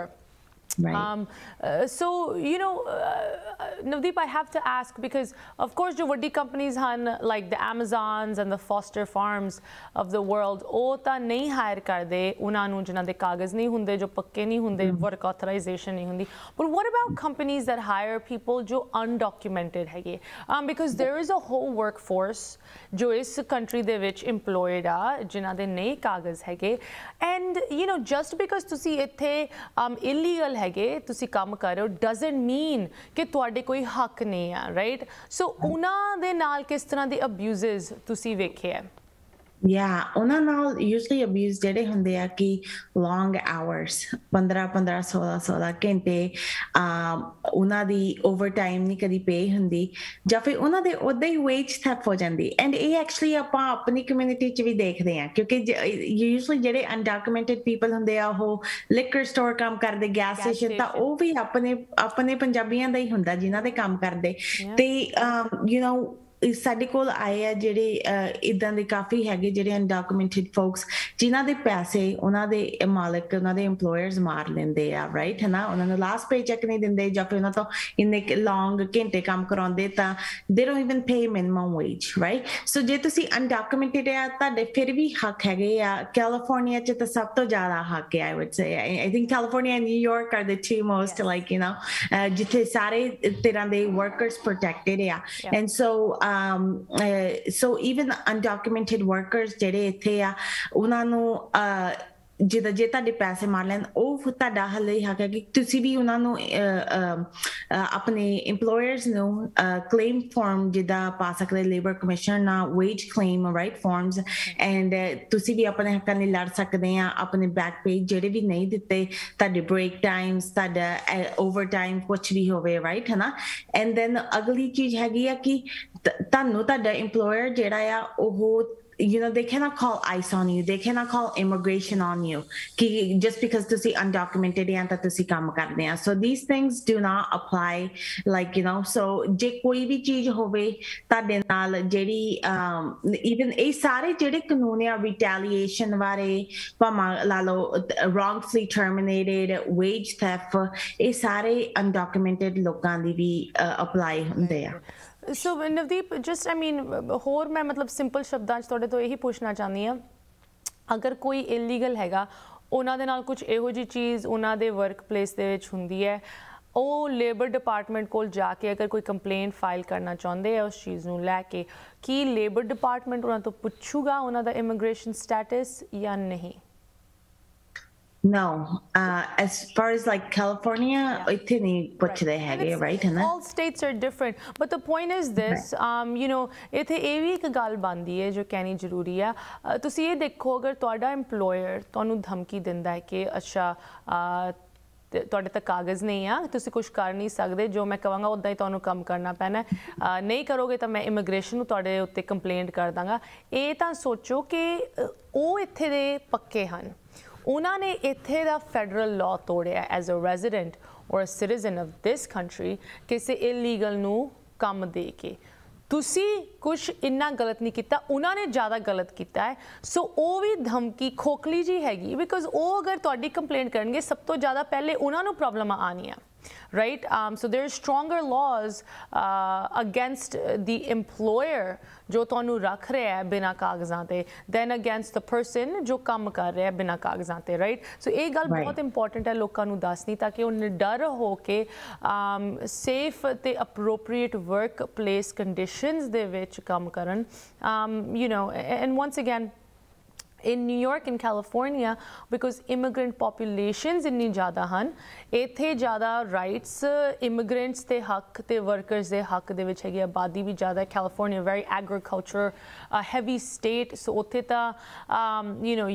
Right. Um, uh, so, you know, uh, uh, Navdeep, I have to ask because, of course, the vaddi companies han, like the Amazons and the Foster Farms of the world, oh ta hire karde, unna hunde, jo pakke hunde, work authorization hundi. But what about companies that hire people jo undocumented hai um, Because there is a whole workforce jo is country de which employed a, jina de And, you know, just because tusi ithe um, illegal hai ਹੈਗੇ ਤੁਸੀਂ ਕੰਮ ਕਰ ਰਹੇ ਹੋ doesn't ਮੀਨ ਕਿ ਤੁਹਾਡੇ ਕੋਈ ਹੱਕ ਨਹੀਂ ਆ ਰਾਈਟ ਸੋ ਉਹਨਾਂ ਦੇ ਨਾਲ ਕਿਸ ਤਰ੍ਹਾਂ ਦੇ ਅਬਿਊਜ਼ਸ ਤੁਸੀਂ ਵੇਖੇ ਆ Yeah, ਉਹਨਾਂ ਨਾਲ usually abuse ਜਿਹੜੇ ਹੁੰਦੇ ਆ ਕਿ long hours 15 15 16 16 ਘੰਟੇ ਅਮ ਉਹਨਾਂ ਦੀ overtime ਨਹੀਂ ਕਦੀ pay ਹੁੰਦੀ ਜਾਂ ਫਿਰ ਉਹਨਾਂ ਦੇ ਉਦਾਂ ਹੀ wage theft ਹੋ ਜਾਂਦੀ ਐਂਡ ਇਹ ਐਕਚੁਅਲੀ ਆਪਾਂ ਆਪਣੀ ਕਮਿਊਨਿਟੀ 'ਚ ਵੀ ਦੇਖਦੇ ਆ ਕਿਉਂਕਿ usually ਜਿਹੜੇ undocumented people ਹੁੰਦੇ ਆ ਉਹ liquor store ਕੰਮ ਕਰਦੇ gas station ਤਾਂ ਉਹ ਵੀ ਆਪਣੇ ਆਪਣੇ ਪੰਜਾਬੀਆਂ ਦਾ ਹੀ ਹੁੰਦਾ ਜਿਨ੍ਹਾਂ ਦੇ ਕੰਮ ਕਰਦੇ ਤੇ you know ਸਾਡੇ ਕੋਲ ਆਏ ਆ ਜਿਹੜੇ ਇਦਾਂ ਦੇ ਕਾਫੀ ਹੈਗੇ ਜਿਹੜੇ ਅਨਡਾਕੂਮੈਂਟਡ ਫੋਕਸ ਜਿਨ੍ਹਾਂ ਦੇ ਪੈਸੇ ਉਹਨਾਂ ਦੇ ਮਾਲਕ ਉਹਨਾਂ ਦੇ EMPLOYERS ਮਾਰ ਲੈਂਦੇ ਆ ਰਾਈਟ ਹਨਾ? ਉਹਨਾਂ ਨੂੰ ਲਾਸਟ ਪੇ ਚੈੱਕ ਨਹੀਂ ਦਿੰਦੇ ਜਾਂ ਫਿਰ ਉਹਨਾਂ ਤੋਂ ਇੰਨੇ ਲੌਂਗ ਘੰਟੇ ਕੰਮ ਕਰਾਉਂਦੇ ਤਾਂ they don't even pay minimum wage right so ਜੇ ਤੁਸੀਂ ਅਨਡਾਕੂਮੈਂਟਡ ਆ ਤੁਹਾਡੇ ਫਿਰ ਵੀ ਹੱਕ ਹੈਗੇ ਆ। ਕੈਲੀਫੋਰਨੀਆ ਚ ਤਾਂ ਸਭ ਤੋਂ ਜ਼ਿਆਦਾ ਹੱਕ ਹੈ I would say I think California and New York are the two most like you know ਜਿੱਥੇ ਸਾਰੇ ਤਰ੍ਹਾਂ ਦੇ ਵਰਕਰਸ ਪ੍ਰੋਟੈਕਟਡ ਆ। And so so even so even ਜਿਹੜੇ ਇੱਥੇ ਆ, ਉਹਨਾਂ ਨੂੰ ਜਿਹਦਾ ਜੇ ਤੁਹਾਡੇ ਪੈਸੇ ਮਾਰ ਲੈਣ, ਉਹ ਤੁਹਾਡਾ ਹੱਲੇ ਹੱਕ ਹੈ ਕਿ ਤੁਸੀਂ ਵੀ ਉਹਨਾਂ ਨੂੰ ਆਪਣੇ EMPLOYERS ਨੂੰ ਕਲੇਮ ਫਾਰਮ ਜਿਹਦਾ ਪਾ ਸਕਦੇ ਲੇਬਰ ਕਮਿਸ਼ਨ ਨਾਲ wage claim right forms and ਤੁਸੀਂ ਵੀ ਆਪਣੇ ਹੱਕਾਂ ਲਈ ਲੜ ਸਕਦੇ ਆ, ਆਪਣੇ ਬੈਕ ਪੇ ਜਿਹੜੇ ਵੀ ਨਹੀਂ ਦਿੱਤੇ, ਤੁਹਾਡੇ ਬ੍ਰੇਕ ਟਾਈਮਸ ਤੁਹਾਡਾ ਓਵਰ ਟਾਈਮ ਕੁਝ ਵੀ ਹੋਵੇ ਰਾਈਟ ਹਨਾ? ਐਂਡ ਦੈਨ ਅਗਲੀ ਚੀਜ਼ ਹੈਗੀ ਆ ਕਿ ਤੁਹਾਨੂੰ ਤੁਹਾਡਾ EMPLOYER ਜਿਹੜਾ ਆ ਉਹ you know they cannot call ICE on you they cannot call immigration on you just because ਤੁਸੀਂ undocumented ਹੈ ਤਾਂ ਤੁਸੀਂ ਕੰਮ ਕਰਦੇ ਆ so these things do not apply like you know so ਜੇ ਕੋਈ ਵੀ ਚੀਜ਼ ਹੋਵੇ ਤੁਹਾਡੇ ਨਾਲ ਜਿਹੜੀ even ਇਹ ਸਾਰੇ ਜਿਹੜੇ ਕਾਨੂੰਨ ਆ retaliation ਬਾਰੇ ਭਾਵੇਂ ਲਾ ਲਓ wrongfully terminated wage theft ਇਹ ਸਾਰੇ undocumented ਲੋਕਾਂ ਦੀ ਵੀ ਅਪਲਾਈ ਹੁੰਦੇ ਆ so Navdeep just I mean ਹੋਰ ਮੈਂ ਮਤਲਬ ਸਿੰਪਲ ਸ਼ਬਦਾਂ 'ਚ ਤੁਹਾਡੇ ਤੋਂ ਇਹੀ ਪੁੱਛਣਾ ਚਾਹੁੰਦੀ ਆ ਅਗਰ ਕੋਈ ਇਲੀਗਲ ਹੈਗਾ, ਉਹਨਾਂ ਦੇ ਨਾਲ ਕੁਝ ਇਹੋ ਜੀ ਚੀਜ਼ ਉਹਨਾਂ ਦੇ ਵਰਕ ਪਲੇਸ ਦੇ ਵਿੱਚ ਹੁੰਦੀ ਹੈ, ਉਹ ਲੇਬਰ ਡਿਪਾਰਟਮੈਂਟ ਕੋਲ ਜਾ ਕੇ ਅਗਰ ਕੋਈ ਕੰਪਲੇਂਟ ਫਾਈਲ ਕਰਨਾ ਚਾਹੁੰਦੇ ਆ ਉਸ ਚੀਜ਼ ਨੂੰ ਲੈ ਕੇ, ਕੀ ਲੇਬਰ ਡਿਪਾਰਟਮੈਂਟ ਉਹਨਾਂ ਤੋਂ ਪੁੱਛੂਗਾ ਉਹਨਾਂ ਦਾ ਇਮੀਗ੍ਰੇਸ਼ਨ ਸਟੇਟਸ ਜਾਂ ਨਹੀਂ? No, uh, as far as like California, ਪੁੱਛਦੇ ਹੈਗੇ right. ਹੈ ਨਾ all states are different. But the point is this um you know ਇੱਥੇ ਇਹ ਵੀ ਇੱਕ ਗੱਲ ਬੰਦੀ ਹੈ ਜੋ ਕਹਿਣੀ ਜ਼ਰੂਰੀ ਆ ਤੁਸੀਂ ਇਹ ਦੇਖੋ ਅਗਰ ਤੁਹਾਡਾ EMPLOYER ਤੁਹਾਨੂੰ ਧਮਕੀ ਦਿੰਦਾ ਹੈ ਕਿ ਅੱਛਾ ਤੁਹਾਡੇ ਤੱਕ ਕਾਗਜ਼ ਨਹੀਂ ਆ ਤੁਸੀਂ ਕੁਝ ਕਰ ਨਹੀਂ ਸਕਦੇ ਜੋ ਮੈਂ ਕਹਾਂਗਾ ਉਦਾਂ ਹੀ ਤੁਹਾਨੂੰ ਕੰਮ ਕਰਨਾ ਪੈਣਾ ਨਹੀਂ ਕਰੋਗੇ ਤਾਂ ਮੈਂ ਇਮੀਗ੍ਰੇਸ਼ਨ ਨੂੰ ਤੁਹਾਡੇ ਉੱਤੇ ਕੰਪਲੇਂਟ ਕਰ ਦਾਂਗਾ ਇਹ ਤਾਂ ਸੋਚੋ ਕਿ ਉਹ ਇੱਥੇ ਦੇ ਪੱਕੇ ਹਨ ਉਹਨਾਂ ਨੇ ਇੱਥੇ ਦਾ ਫੈਡਰਲ ਲਾਅ ਤੋੜਿਆ as a resident or a citizen of this country ਕਿਸੇ ਇਲੀਗਲ ਨੂੰ ਕੰਮ ਦੇ ਕੇ। ਤੁਸੀਂ ਕੁਝ ਇੰਨਾ ਗਲਤ ਨਹੀਂ ਕੀਤਾ, ਉਹਨਾਂ ਨੇ ਜ਼ਿਆਦਾ ਗਲਤ ਕੀਤਾ ਹੈ। ਸੋ ਉਹ ਵੀ ਧਮਕੀ ਖੋਖਲੀ ਜੀ ਹੈਗੀ ਬਿਕਾਜ਼ ਉਹ ਅਗਰ ਤੁਹਾਡੀ ਕੰਪਲੇਂਟ ਕਰਨਗੇ, ਸਭ ਤੋਂ ਜ਼ਿਆਦਾ ਪਹਿਲੇ ਉਹਨਾਂ ਨੂੰ ਪ੍ਰੋਬਲਮ ਆਣੀ ਆ right? Um, so there's stronger laws uh, against the employer ਜੋ ਤੁਹਾਨੂੰ ਰੱਖ ਰਿਹਾ ਹੈ ਬਿਨਾ ਕਾਗਜ਼ਾਂ ਤੇ then against the person ਜੋ ਕੰਮ ਕਰ ਰਿਹਾ ਹੈ ਬਿਨਾ ਕਾਗਜ਼ਾਂ ਤੇ ਰਾਈਟ ਸੋ ਇਹ ਗੱਲ ਬਹੁਤ ਇੰਪੋਰਟੈਂਟ ਹੈ ਲੋਕਾਂ ਨੂੰ ਦੱਸਣੀ ਤਾਂ ਕਿ ਉਹ ਨਿਡਰ ਹੋ ਕੇ ਸੇਫ ਤੇ ਅਪਰੋਪਰੀਏਟ ਵਰਕ ਪਲੇਸ ਕੰਡੀਸ਼ਨਸ ਦੇ ਵਿੱਚ ਕੰਮ ਕਰਨ you know and once again in New York and California because immigrant populations ਇੰਨੀ ਜ਼ਿਆਦਾ ਹਨ ਇੱਥੇ ਜ਼ਿਆਦਾ ਰਾਈਟਸ ਇਮੀਗ੍ਰੈਂਟਸ ਦੇ ਹੱਕ ਤੇ ਵਰਕਰਸ ਦੇ ਹੱਕ ਦੇ ਵਿੱਚ ਹੈਗੀ ਆਬਾਦੀ ਵੀ ਜ਼ਿਆਦਾ California very agriculture heavy state so ਉੱਥੇ ਤਾਂ you know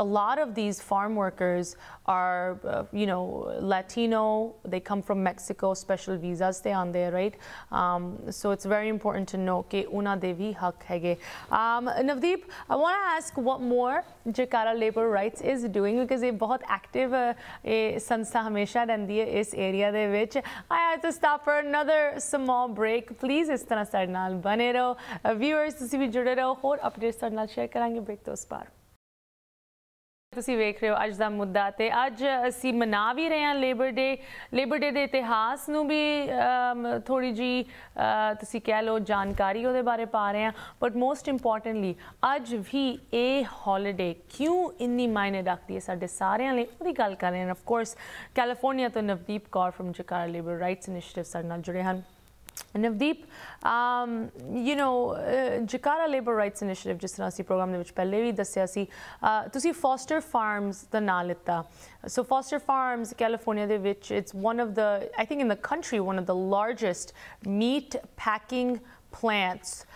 a lot of these farm workers are uh, you know Latino they come from Mexico special visas they on there right um, so it's very important to know ਕਿ ਉਹਨਾਂ ਦੇ ਵੀ ਹੱਕ ਹੈਗੇ um, Navdeep I want to ask what for Jakarta Labor Rights is doing because ਇਹ ਬਹੁਤ active ਇਹ ਸੰਸਥਾ ਹਮੇਸ਼ਾ ਰਹਿੰਦੀ ਹੈ ਇਸ ਏਰੀਆ ਦੇ ਵਿੱਚ I had to stop for another small break please ਇਸ ਤਰ੍ਹਾਂ ਸਾਡੇ ਨਾਲ ਬਨੇ ਰਹੋ ਵਿਊਅਰਸ ਤੁਸੀਂ ਵੀ ਜੁੜੇ ਰਹੋ ਹੋਰ ਅਪਡੇਟਸ ਸਾਡੇ ਨਾਲ ਸ਼ੇਅਰ ਕਰਾਂਗੇ ਬ੍ਰੇਕ ਤੋਂ ਉਸ ਪਾਰ ਤੁਸੀਂ ਵੇਖ ਰਹੇ ਹੋ ਅੱਜ ਦਾ ਮੁੱਦਾ ਤੇ ਅੱਜ ਅਸੀਂ ਮਨਾ ਵੀ ਰਹੇ ਹਾਂ ਲੇਬਰ ਡੇ ਲੇਬਰ ਡੇ ਦੇ ਇਤਿਹਾਸ ਨੂੰ ਵੀ ਥੋੜੀ ਜੀ ਤੁਸੀਂ ਕਹਿ ਲਓ ਜਾਣਕਾਰੀ ਉਹਦੇ ਬਾਰੇ ਪਾ ਰਹੇ ਹਾਂ। ਬਟ ਮੋਸਟ ਇੰਪੋਰਟੈਂਟਲੀ ਅੱਜ ਵੀ ਇਹ ਹੌਲੀਡੇ ਕਿਉਂ ਇੰਨੀ ਮਾਇਨੇ ਰੱਖਦੀ ਹੈ ਸਾਡੇ ਸਾਰਿਆਂ ਲਈ? ਉਹਦੀ ਗੱਲ ਕਰ ਰਹੇ ਹਾਂ ਆਫ ਕੋਰਸ ਕੈਲੀਫੋਰਨੀਆ ਤੋਂ Navdeep Kaur from Jakara labour rights initiative ਸਾਡੇ ਨਾਲ ਜੁੜੇ ਹਨ। Navdeep, um, you know, uh, Jakarta Labour Rights Initiative ਜਿਸ ਤਰ੍ਹਾਂ ਅਸੀਂ ਪ੍ਰੋਗਰਾਮ ਦੇ ਵਿੱਚ ਪਹਿਲੇ ਵੀ ਦੱਸਿਆ ਸੀ ਤੁਸੀਂ ਫੋਸਟਰ ਫਾਰਮਸ ਦਾ ਨਾਂ ਲਿੱਤਾ so Foster Farms California ਦੇ ਵਿੱਚ it's one of the I think in the country one of the largest meat packing plants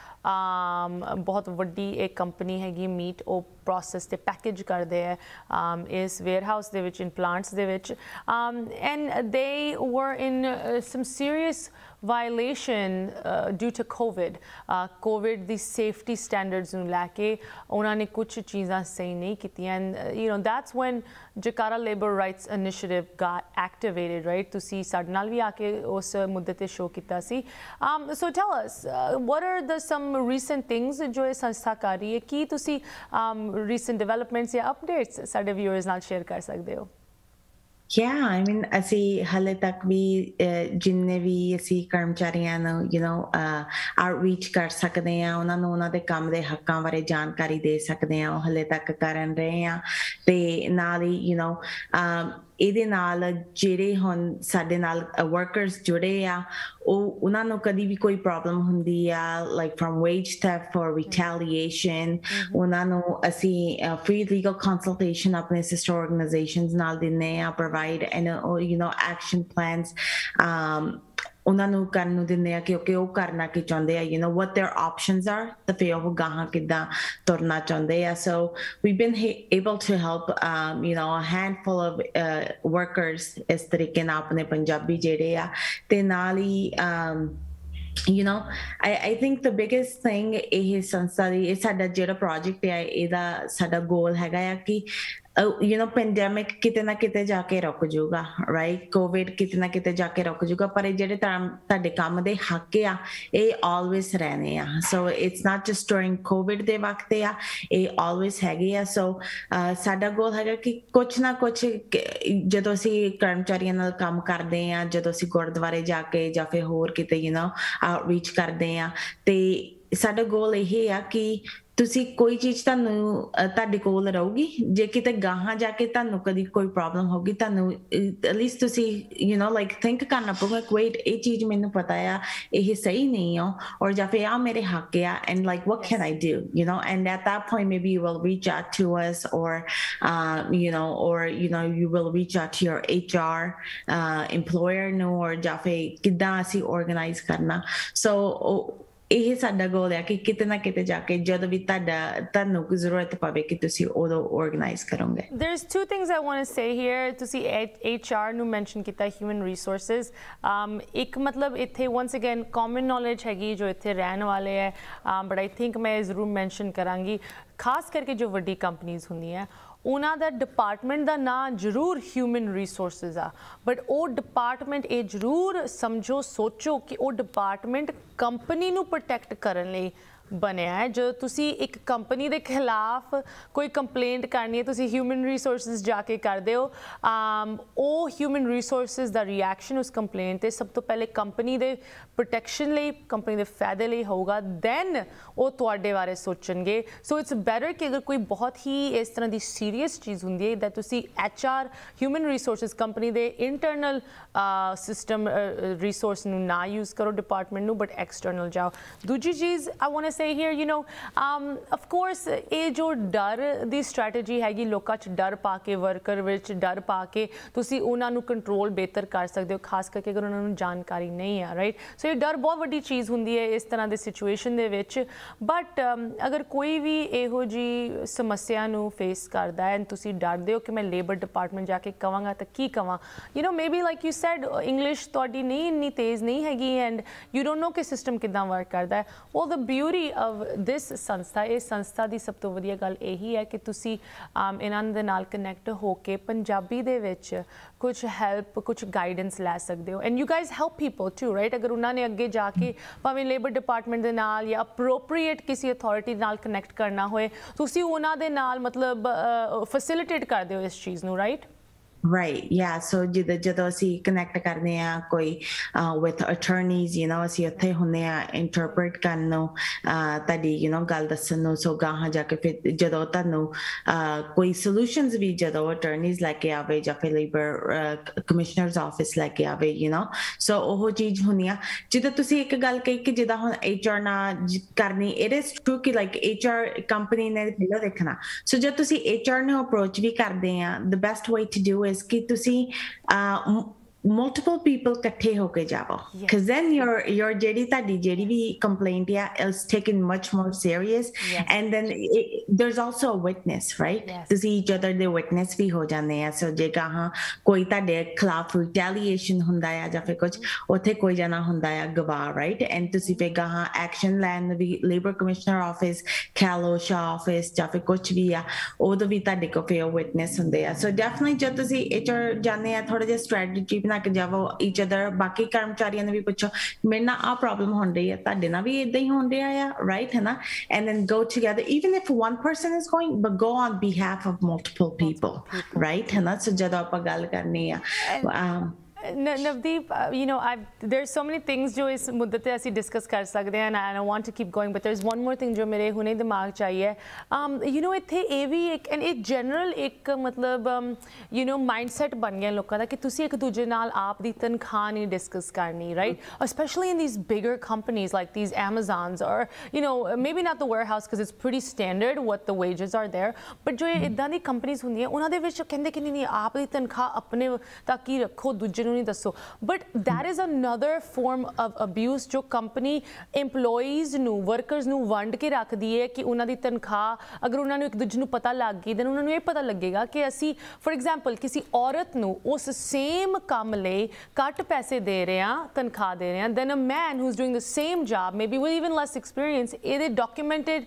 ਬਹੁਤ ਵੱਡੀ ਇੱਕ ਕੰਪਨੀ ਹੈਗੀ ਮੀਟ ਉਹ ਪ੍ਰੋਸੈਸ ਤੇ ਪੈਕੇਜ ਕਰਦੇ ਆ ਇਸ ਵੇਅਰਹਾਊਸ ਦੇ ਵਿੱਚ ਇਨ ਪਲਾਂਟਸ ਦੇ ਵਿੱਚ and they were in some serious violation uh, due to COVID. Uh, COVID the safety standards ਨੂੰ ਲੈ ਕੇ ਉਹਨਾਂ ਨੇ ਕੁਝ ਚੀਜ਼ਾਂ ਸਹੀ ਨਹੀਂ ਕੀਤੀਆਂ and uh, you know that's when Jakarta Labor Rights Initiative got activated right ਤੁਸੀਂ ਸਾਡੇ ਨਾਲ ਵੀ ਆ ਕੇ ਉਸ ਮੁੱਦੇ ਤੇ ਸ਼ੋ ਕੀਤਾ ਸੀ um, so tell us uh, what are the some recent things ਜੋ ਇਹ ਸੰਸਥਾ ਕਰ ਰਹੀ ਹੈ ਕੀ ਤੁਸੀਂ um, recent developments ਜਾਂ updates ਸਾਡੇ viewers ਨਾਲ ਸ਼ੇਅਰ ਕਰ ਸਕਦੇ ਹੋ Yeah, I mean, ਅਸੀਂ ਹਲੇ ਤੱਕ ਵੀ ਜਿੰਨੇ ਵੀ ਅਸੀਂ ਕਰਮਚਾਰੀਆਂ ਨੂੰ ਯੂ نو ਆਊਟਰੀਚ ਕਰ ਸਕਦੇ ਆ ਉਹਨਾਂ ਨੂੰ ਉਹਨਾਂ ਦੇ ਕੰਮ ਦੇ ਹੱਕਾਂ ਬਾਰੇ ਜਾਣਕਾਰੀ ਦੇ ਸਕਦੇ ਆ ਉਹ ਹਲੇ ਤੱਕ ਕਰਨ ਰਹੇ ਆ ਤੇ ਨਾਲ ਹੀ ਯੂ نو ਇਹਦੇ ਨਾਲ ਜਿਹੜੇ ਹੁਣ ਸਾਡੇ ਨਾਲ ਵਰਕਰਸ ਜੁੜੇ ਆ ਉਹ ਉਹਨਾਂ ਨੂੰ ਕਦੀ ਵੀ ਕੋਈ ਪ੍ਰੋਬਲਮ ਹੁੰਦੀ ਆ like from wage theft or retaliation ਉਹਨਾਂ ਨੂੰ ਅਸੀਂ ਫ੍ਰੀ ਲੀਗਲ ਕੰਸਲਟੇਸ਼ਨ ਆਪਣੇ ਸਿਸਟਰ ਆਰਗੇਨਾਈਜੇਸ਼ਨਸ ਨਾਲ ਦਿੰਨੇ ਆ provide and you know action plans um ਉਹਨਾਂ ਨੂੰ ਕਰਨ ਨੂੰ ਦਿੰਦੇ ਆ ਕਿਉਂਕਿ ਉਹ ਕਰਨਾ ਕੀ ਚਾਹੁੰਦੇ ਆ you know what there options are ਤੇ ਫਿਰ ਉਹ ਗਾਹਾਂ ਕਿਦਾਂ ਤੁਰਨਾ ਚਾਹੁੰਦੇ ਆ so we been able to help um you know a handful of uh, workers ਇਸ ਤਰੀਕੇ ਨਾਲ ਆਪਣੇ ਪੰਜਾਬੀ ਜਿਹੜੇ ਆ ਤੇ ਨਾਲ ਹੀ um you know i i think the biggest thing ਇਹ ਸੰਸਥਾ ਦੀ ਇਹ ਸਾਡਾ ਜਿਹੜਾ ਪ੍ਰੋਜੈਕਟ ਹੈ ਇਹਦਾ ਸਾਡਾ ਗੋਲ ਹੈਗਾ ਆ ਕਿ ਯੂ نو ਪੈਂਡੈਮਿਕ ਕਿਤੇ ਨਾ ਕਿਤੇ ਜਾ ਕੇ ਰੁਕ ਜਾਊਗਾ ਰਾਈਟ ਕੋਵਿਡ ਕਿਤੇ ਨਾ ਕਿਤੇ ਜਾ ਕੇ ਰੁਕ ਜਾਊਗਾ ਪਰ ਇਹ ਜਿਹੜੇ ਤੁਹਾਡੇ ਕੰਮ ਦੇ ਹੱਕ ਆ ਇਹ ਆਲਵੇਸ ਰਹਿਣੇ ਆ so it's not just during Covid ਦੇ ਵਕਤ ਆ ਇਹ ਆਲਵੇਸ ਹੈਗੇ ਆ ਸੋ ਸਾਡਾ ਗੋਲ ਹੈਗਾ ਕਿ ਕੁਝ ਨਾ ਕੁਝ ਜਦੋਂ ਅਸੀਂ ਕਰਮਚਾਰੀਆਂ ਨਾਲ ਕੰਮ ਕਰਦੇ ਆ ਜਦੋਂ ਅਸੀਂ ਗੁਰਦੁਆਰੇ ਜਾ ਕੇ ਜਾਂ ਫਿਰ ਹੋਰ ਕਿਤੇ ਯੂ نو ਆਊਟਰੀਚ ਕਰਦੇ ਆ ਤੇ ਸਾਡਾ ਗੋਲ ਇਹ ਆ ਕਿ ਤੁਸੀਂ ਕੋਈ ਚੀਜ਼ ਤੁਹਾਨੂੰ ਤੁਹਾਡੇ ਕੋਲ ਰਹੂਗੀ ਜੇ ਕਿਤੇ ਗਾਹਾਂ ਜਾ ਕੇ ਤੁਹਾਨੂੰ ਕਦੀ ਕੋਈ ਪ੍ਰੋਬਲਮ ਹੋਗੀ ਤੁਹਾਨੂੰ ਐਟ ਲੀਸਟ ਤੁਸੀਂ ਯੂ نو ਲਾਈਕ ਥਿੰਕ ਕਰਨਾ ਪਊਗਾ ਕਿ ਵੇਟ ਇਹ ਚੀਜ਼ ਮੈਨੂੰ ਪਤਾ ਆ ਇਹ ਸਹੀ ਨਹੀਂ ਆ ਔਰ ਜਾਂ ਫਿਰ ਆ ਮੇਰੇ ਹੱਕ ਆ and like what can I do you know and at that point maybe you will reach out to us or uh, you know or you know you will reach out to your HR uh, employer no or ਜਾਂ ਫਿਰ ਕਿਦਾਂ ਅਸੀਂ organize ਕਰਨਾ so ਇਹ ਸਾਡਾ ਗੋਲ ਹੈ ਕਿ ਕਿਤੇ ਨਾ ਕਿਤੇ ਜਾ ਕੇ ਜਦੋਂ ਵੀ ਤੁਹਾਡਾ, ਤੁਹਾਨੂੰ ਜ਼ਰੂਰਤ ਪਵੇ ਕਿ ਤੁਸੀਂ ਉਦੋਂ ਆਰਗੇਨਾਈਜ਼ ਕਰੋਗੇ। There's two things i want to say here. ਤੁਸੀਂ HR ਨੂੰ ਮੈਂਸ਼ਨ ਕੀਤਾ ਹਿਊਮਨ ਰਿਸੋਰਸਸ um ਇੱਕ ਮਤਲਬ ਇੱਥੇ ਵਾਂਸ ਅਗੇਨ ਕਾਮਨ ਨੋਲੇਜ ਹੈਗੀ ਜੋ ਇੱਥੇ ਰਹਿਣ ਵਾਲੇ ਹੈ। ਬਟ ਆਈ ਥਿੰਕ ਮੈਂ ਜ਼ਰੂਰ ਮੈਂਸ਼ਨ ਕਰਾਂਗੀ। ਖਾਸ ਕਰਕੇ ਜੋ ਵੱਡੀ ਕੰਪਨੀਆਂ ਹੁੰਦੀਆਂ ਉਹਨਾਂ ਦਾ ਡਿਪਾਰਟਮੈਂਟ ਦਾ ਨਾਂ ਜ਼ਰੂਰ ਹਿਊਮਨ ਰਿਸੋਰਸਸ ਆ। ਬਟ ਉਹ ਡਿਪਾਰਟਮੈਂਟ ਇਹ ਜ਼ਰੂਰ ਸਮਝੋ, ਸੋਚੋ ਕਿ ਉਹ ਡਿਪਾਰਟਮੈਂਟ ਕੰਪਨੀ ਨੂੰ ਪ੍ਰੋਟੈਕਟ ਕਰਨ ਲਈ ਬਣਿਆ ਹੈ ਜਦੋਂ ਤੁਸੀਂ ਇੱਕ ਕੰਪਨੀ ਦੇ ਖਿਲਾਫ ਕੋਈ ਕੰਪਲੇਂਟ ਕਰਨੀ ਹੈ, ਤੁਸੀਂ ਹਿਊਮਨ ਰਿਸੋਰਸਸ ਜਾ ਕੇ ਕਰਦੇ ਹੋ ਉਹ ਹਿਊਮਨ ਰਿਸੋਰਸਸ ਦਾ ਰਿਐਕਸ਼ਨ ਉਸ ਕੰਪਲੇਂਟ ਤੇ ਸਭ ਤੋਂ ਪਹਿਲੇ ਕੰਪਨੀ ਦੇ ਪ੍ਰੋਟੈਕਸ਼ਨ ਲਈ ਕੰਪਨੀ ਦੇ ਫਾਇਦੇ ਲਈ ਹੋਊਗਾ ਦੈਨ ਉਹ ਤੁਹਾਡੇ ਬਾਰੇ ਸੋਚਣਗੇ। ਸੋ ਇਟਸ ਬੈਟਰ ਕਿ ਅਗਰ ਕੋਈ ਬਹੁਤ ਹੀ ਇਸ ਤਰ੍ਹਾਂ ਦੀ ਸੀਰੀਅਸ ਚੀਜ਼ ਹੁੰਦੀ ਹੈ ਤਾਂ ਤੁਸੀਂ ਐਚਆਰ ਹਿਊਮਨ ਰਿਸੋਰਸਸ ਕੰਪਨੀ ਦੇ ਇੰਟਰਨਲ ਸਿਸਟਮ ਰਿਸੋਰਸ ਨੂੰ ਨਾ ਯੂਜ਼ ਕਰੋ ਡਿਪਾਰਟਮੈਂਟ ਨੂੰ ਬਟ ਐਕਸਟਰਨਲ ਜਾਓ। ਦੂਜੀ ਚੀਜ਼ I want to say here, you know, um, of course, ਇਹ ਜੋ ਡਰ ਦੀ ਸਟ੍ਰੈਟਜੀ ਹੈਗੀ ਲੋਕਾਂ 'ਚ ਡਰ ਪਾ ਕੇ ਵਰਕਰ ਵਿੱਚ ਡਰ ਪਾ ਕੇ ਤੁਸੀਂ ਉਹਨਾਂ ਨੂੰ ਕੰਟਰੋਲ ਬਿਹਤਰ ਕਰ ਸਕਦੇ ਹੋ ਖਾਸ ਕਰਕੇ ਅਗਰ ਉਹਨਾਂ ਨੂੰ ਜਾਣਕਾਰੀ ਨਹੀਂ ਹੈ ਰਾਈਟ ਸੋ ਇਹ ਡਰ ਬਹੁਤ ਵੱਡੀ ਚੀਜ਼ ਹੁੰਦੀ ਹੈ ਇਸ ਤਰ੍ਹਾਂ ਦੇ ਸਿਚੁਏਸ਼ਨ ਦੇ ਵਿੱਚ। ਬਟ ਅਗਰ ਕੋਈ ਵੀ ਇਹੋ ਜੀ ਸਮੱਸਿਆ ਨੂੰ ਫੇਸ ਕਰਦਾ ਹੈ ਤੁਸੀਂ ਡਰਦੇ ਹੋ ਕਿ ਮੈਂ ਲੇਬਰ ਡਿਪਾਰਟਮੈਂਟ ਜਾ ਕੇ ਕਵਾਂਗਾ ਤਾਂ ਕੀ ਕਵਾਂ? You know maybe like you said English ਤੁਹਾਡੀ ਨਹੀਂ ਇੰਨੀ ਤੇਜ਼ ਨਹੀਂ ਹੈਗੀ ਐਂਡ ਯੂ ਡੋਨਟ ਨੋ ਕਿ ਸਿਸਟਮ ਕਿਦਾਂ ਵਰਕ ਕਰਦਾ ਹੈ। ਉਹ ਦ ਬਿਊਟੀ ਆਫ ਦਿਸ ਸੰਸਥਾ, ਇਹ ਸੰਸਥਾ ਦੀ ਸਭ ਤੋਂ ਵਧੀਆ ਗੱਲ ਇਹੀ ਹੈ ਕਿ ਤੁਸੀਂ ਇਹਨਾਂ ਦੇ ਨਾਲ ਕਨੈਕਟ ਹੋ ਕੇ ਪੰਜਾਬੀ ਦੇ ਵਿੱਚ ਕੁਝ ਹੈਲਪ ਕੁਝ ਗਾਈਡੈਂਸ ਲੈ ਸਕਦੇ ਹੋ। And you guys help people too right ਅਗਰ ਉਹਨਾਂ ਨੇ ਅੱਗੇ ਜਾ ਕੇ ਭਾਵੇਂ ਲੇਬਰ ਡਿਪਾਰਟਮੈਂਟ ਦੇ ਨਾਲ ਜਾਂ ਅਪਰੋਪਰੀਏਟ ਕਿਸੇ ਅਥਾਰਟੀ ਨਾਲ ਕਨੈਕਟ ਕਰਨਾ ਹੋਏ, ਤੁਸੀਂ ਉਹਨਾਂ ਦੇ ਨਾਲ ਮਤਲਬ ਫੈਸਿਲਿਟੇਟ ਕਰਦੇ ਹੋ ਇਸ ਚੀਜ਼ ਨੂੰ ਰਾਈਟ Right. Yeah. So ਜਦੋਂ ਜਦੋਂ ਅਸੀਂ ਕਨੈਕਟ ਕਰਦੇ ਆ ਕੋਈ with attorneys, you know ਅਸੀਂ ਉੱਥੇ ਹੁੰਦੇ ਆ ਇੰਟਰਪ੍ਰੀਟ ਕਰਨ ਨੂੰ ਤੁਹਾਡੀ you know ਗੱਲ ਦੱਸਣ ਨੂੰ ਸੋ ਗਾਹਾਂ ਜਾ ਕੇ ਫਿਰ ਜਦੋਂ ਤੁਹਾਨੂੰ ਕੋਈ ਸੋਲੂਸ਼ਨਸ ਵੀ ਜਦੋਂ attorneys ਲੈ ਕੇ ਆਵੇ ਜਾਂ ਫਿਰ ਲੇਬਰ ਕਮਿਸ਼ਨਰਸ ਆਫਿਸ ਲੈ ਕੇ ਆਵੇ you know ਸੋ ਉਹ ਚੀਜ਼ ਹੁੰਦੀ ਆ ਜਦੋਂ ਤੁਸੀਂ ਇੱਕ ਗੱਲ ਕਹੀ ਕਿ ਜਿੱਦਾਂ ਹੁਣ HR ਨਾਲ ਕਰਨੀ ਇਟ ਇਜ਼ ਟਰੂ ਕਿ ਲਾਈਕ HR ਕੰਪਨੀ ਨੇ ਪਹਿਲਾਂ ਦੇਖਣਾ ਸੋ ਜਦ ਤੁਸੀਂ HR ਨੂੰ ਅਪਰੋਚ ਵੀ ਕਰਦੇ ਆ the best way to do is ਕਿ ਤੁਸੀਂ multiple people ਇਕੱਠੇ ਹੋ ਕੇ ਜਾਵੋ because then your your ਜਿਹੜੀ ਤੁਹਾਡੀ ਜਿਹੜੀ ਵੀ complaint ਆ is taken much more serious Yes. and then it, there's also a witness right Yes. ਤੁਸੀਂ each other ਦੇ witness ਵੀ ਹੋ ਜਾਂਦੇ ਆ ਸੋ ਜੇ ਗਾਹਾਂ ਕੋਈ ਤੁਹਾਡੇ ਖਿਲਾਫ retaliation ਹੁੰਦਾ ਆ ਜਾਂ ਫਿਰ ਕੁਝ ਉੱਥੇ ਕੋਈ ਜਣਾ ਹੁੰਦਾ ਆ ਗਵਾਹ right and ਤੁਸੀਂ ਫਿਰ ਗਾਹਾਂ ਐਕਸ਼ਨ ਲੈਣ ਵੀ ਲੇਬਰ ਕਮਿਸ਼ਨਰ ਆਫਿਸ ਕੈਲੋਸ਼ਾ ਆਫਿਸ ਜਾਂ ਫਿਰ ਕੁਝ ਵੀ ਆ ਉਦੋਂ ਵੀ ਤੁਹਾਡੇ ਕੋਲ ਫਿਰ ਵਿਟਨੈਸ ਹੁੰਦੇ ਆ ਸੋ ਡੈਫੀਨਿਟਲੀ ਜਦ ਤੁਸੀਂ HR ਜਾਂਦੇ ਆ ਥੋੜਾ ਜਿਹਾ ਸਟ੍ਰੈਟਜੀ ਬਣਾ ਕੇ ਜਾਵੋ each other ਬਾਕੀ ਕਰਮਚਾਰੀਆਂ ਨੂੰ ਵੀ ਪੁੱਛੋ ਮੇਰੇ ਨਾਲ ਆ ਪ੍ਰੋਬਲਮ ਹੋਣ ਰਹੀ ਹੈ ਤੁਹਾਡੇ ਨਾਲ ਵੀ ਇਦਾਂ ਹੀ ਹੋਣ ਰਿਹਾ ਆ ਰਾਈਟ ਹੈ ਨਾ and then go together even if one person is going but go on behalf of multiple people right ਹੈ ਨਾ ਸੋ ਜਦੋਂ ਆਪਾਂ ਗੱਲ ਕਰਨੀ ਆ um, Navdeep, uh, you know, I've, there's so many things जो इस मुद्दे पे discuss kar सकते and I want to keep going but there's one more thing जो मेरे हुने दिमाग चाहिए। Um, you know it's a भी and it general एक um, you know mindset Ban गया लोगों का कि तुसी एक दूसरे नाल आप दी discuss karni, right? Mm-hmm. Especially in these bigger companies like these Amazons or you know maybe not the warehouse because it's pretty standard what the wages are there but जो mm-hmm. इदां दी companies होंदी हैं उन्हां दे विच कहंदे कि नहीं आप दी तनख्वाह अपने तक ही रखो ਮੈਨੂੰ ਨਹੀਂ ਦੱਸੋ but that is another form of abuse ਜੋ ਕੰਪਨੀ EMPLOYEES ਨੂੰ ਵਰਕਰਸ ਨੂੰ ਵੰਡ ਕੇ ਰੱਖਦੀ ਹੈ ਕਿ ਉਹਨਾਂ ਦੀ ਤਨਖਾਹ ਅਗਰ ਉਹਨਾਂ ਨੂੰ ਇੱਕ ਦੂਜੇ ਨੂੰ ਪਤਾ ਲੱਗ ਗਈ ਦੈਨ ਉਹਨਾਂ ਨੂੰ ਇਹ ਪਤਾ ਲੱਗੇਗਾ ਕਿ ਅਸੀਂ ਫੋਰ ਐਗਜ਼ਾਮਪਲ ਕਿਸੇ ਔਰਤ ਨੂੰ ਉਸ ਸੇਮ ਕੰਮ ਲਈ ਘੱਟ ਪੈਸੇ ਦੇ ਰਹੇ ਆ ਤਨਖਾਹ ਦੇ ਰਹੇ ਆ then a man who is doing the same job maybe with even less experience ਇਹਦੇ ਡਾਕੂਮੈਂਟਡ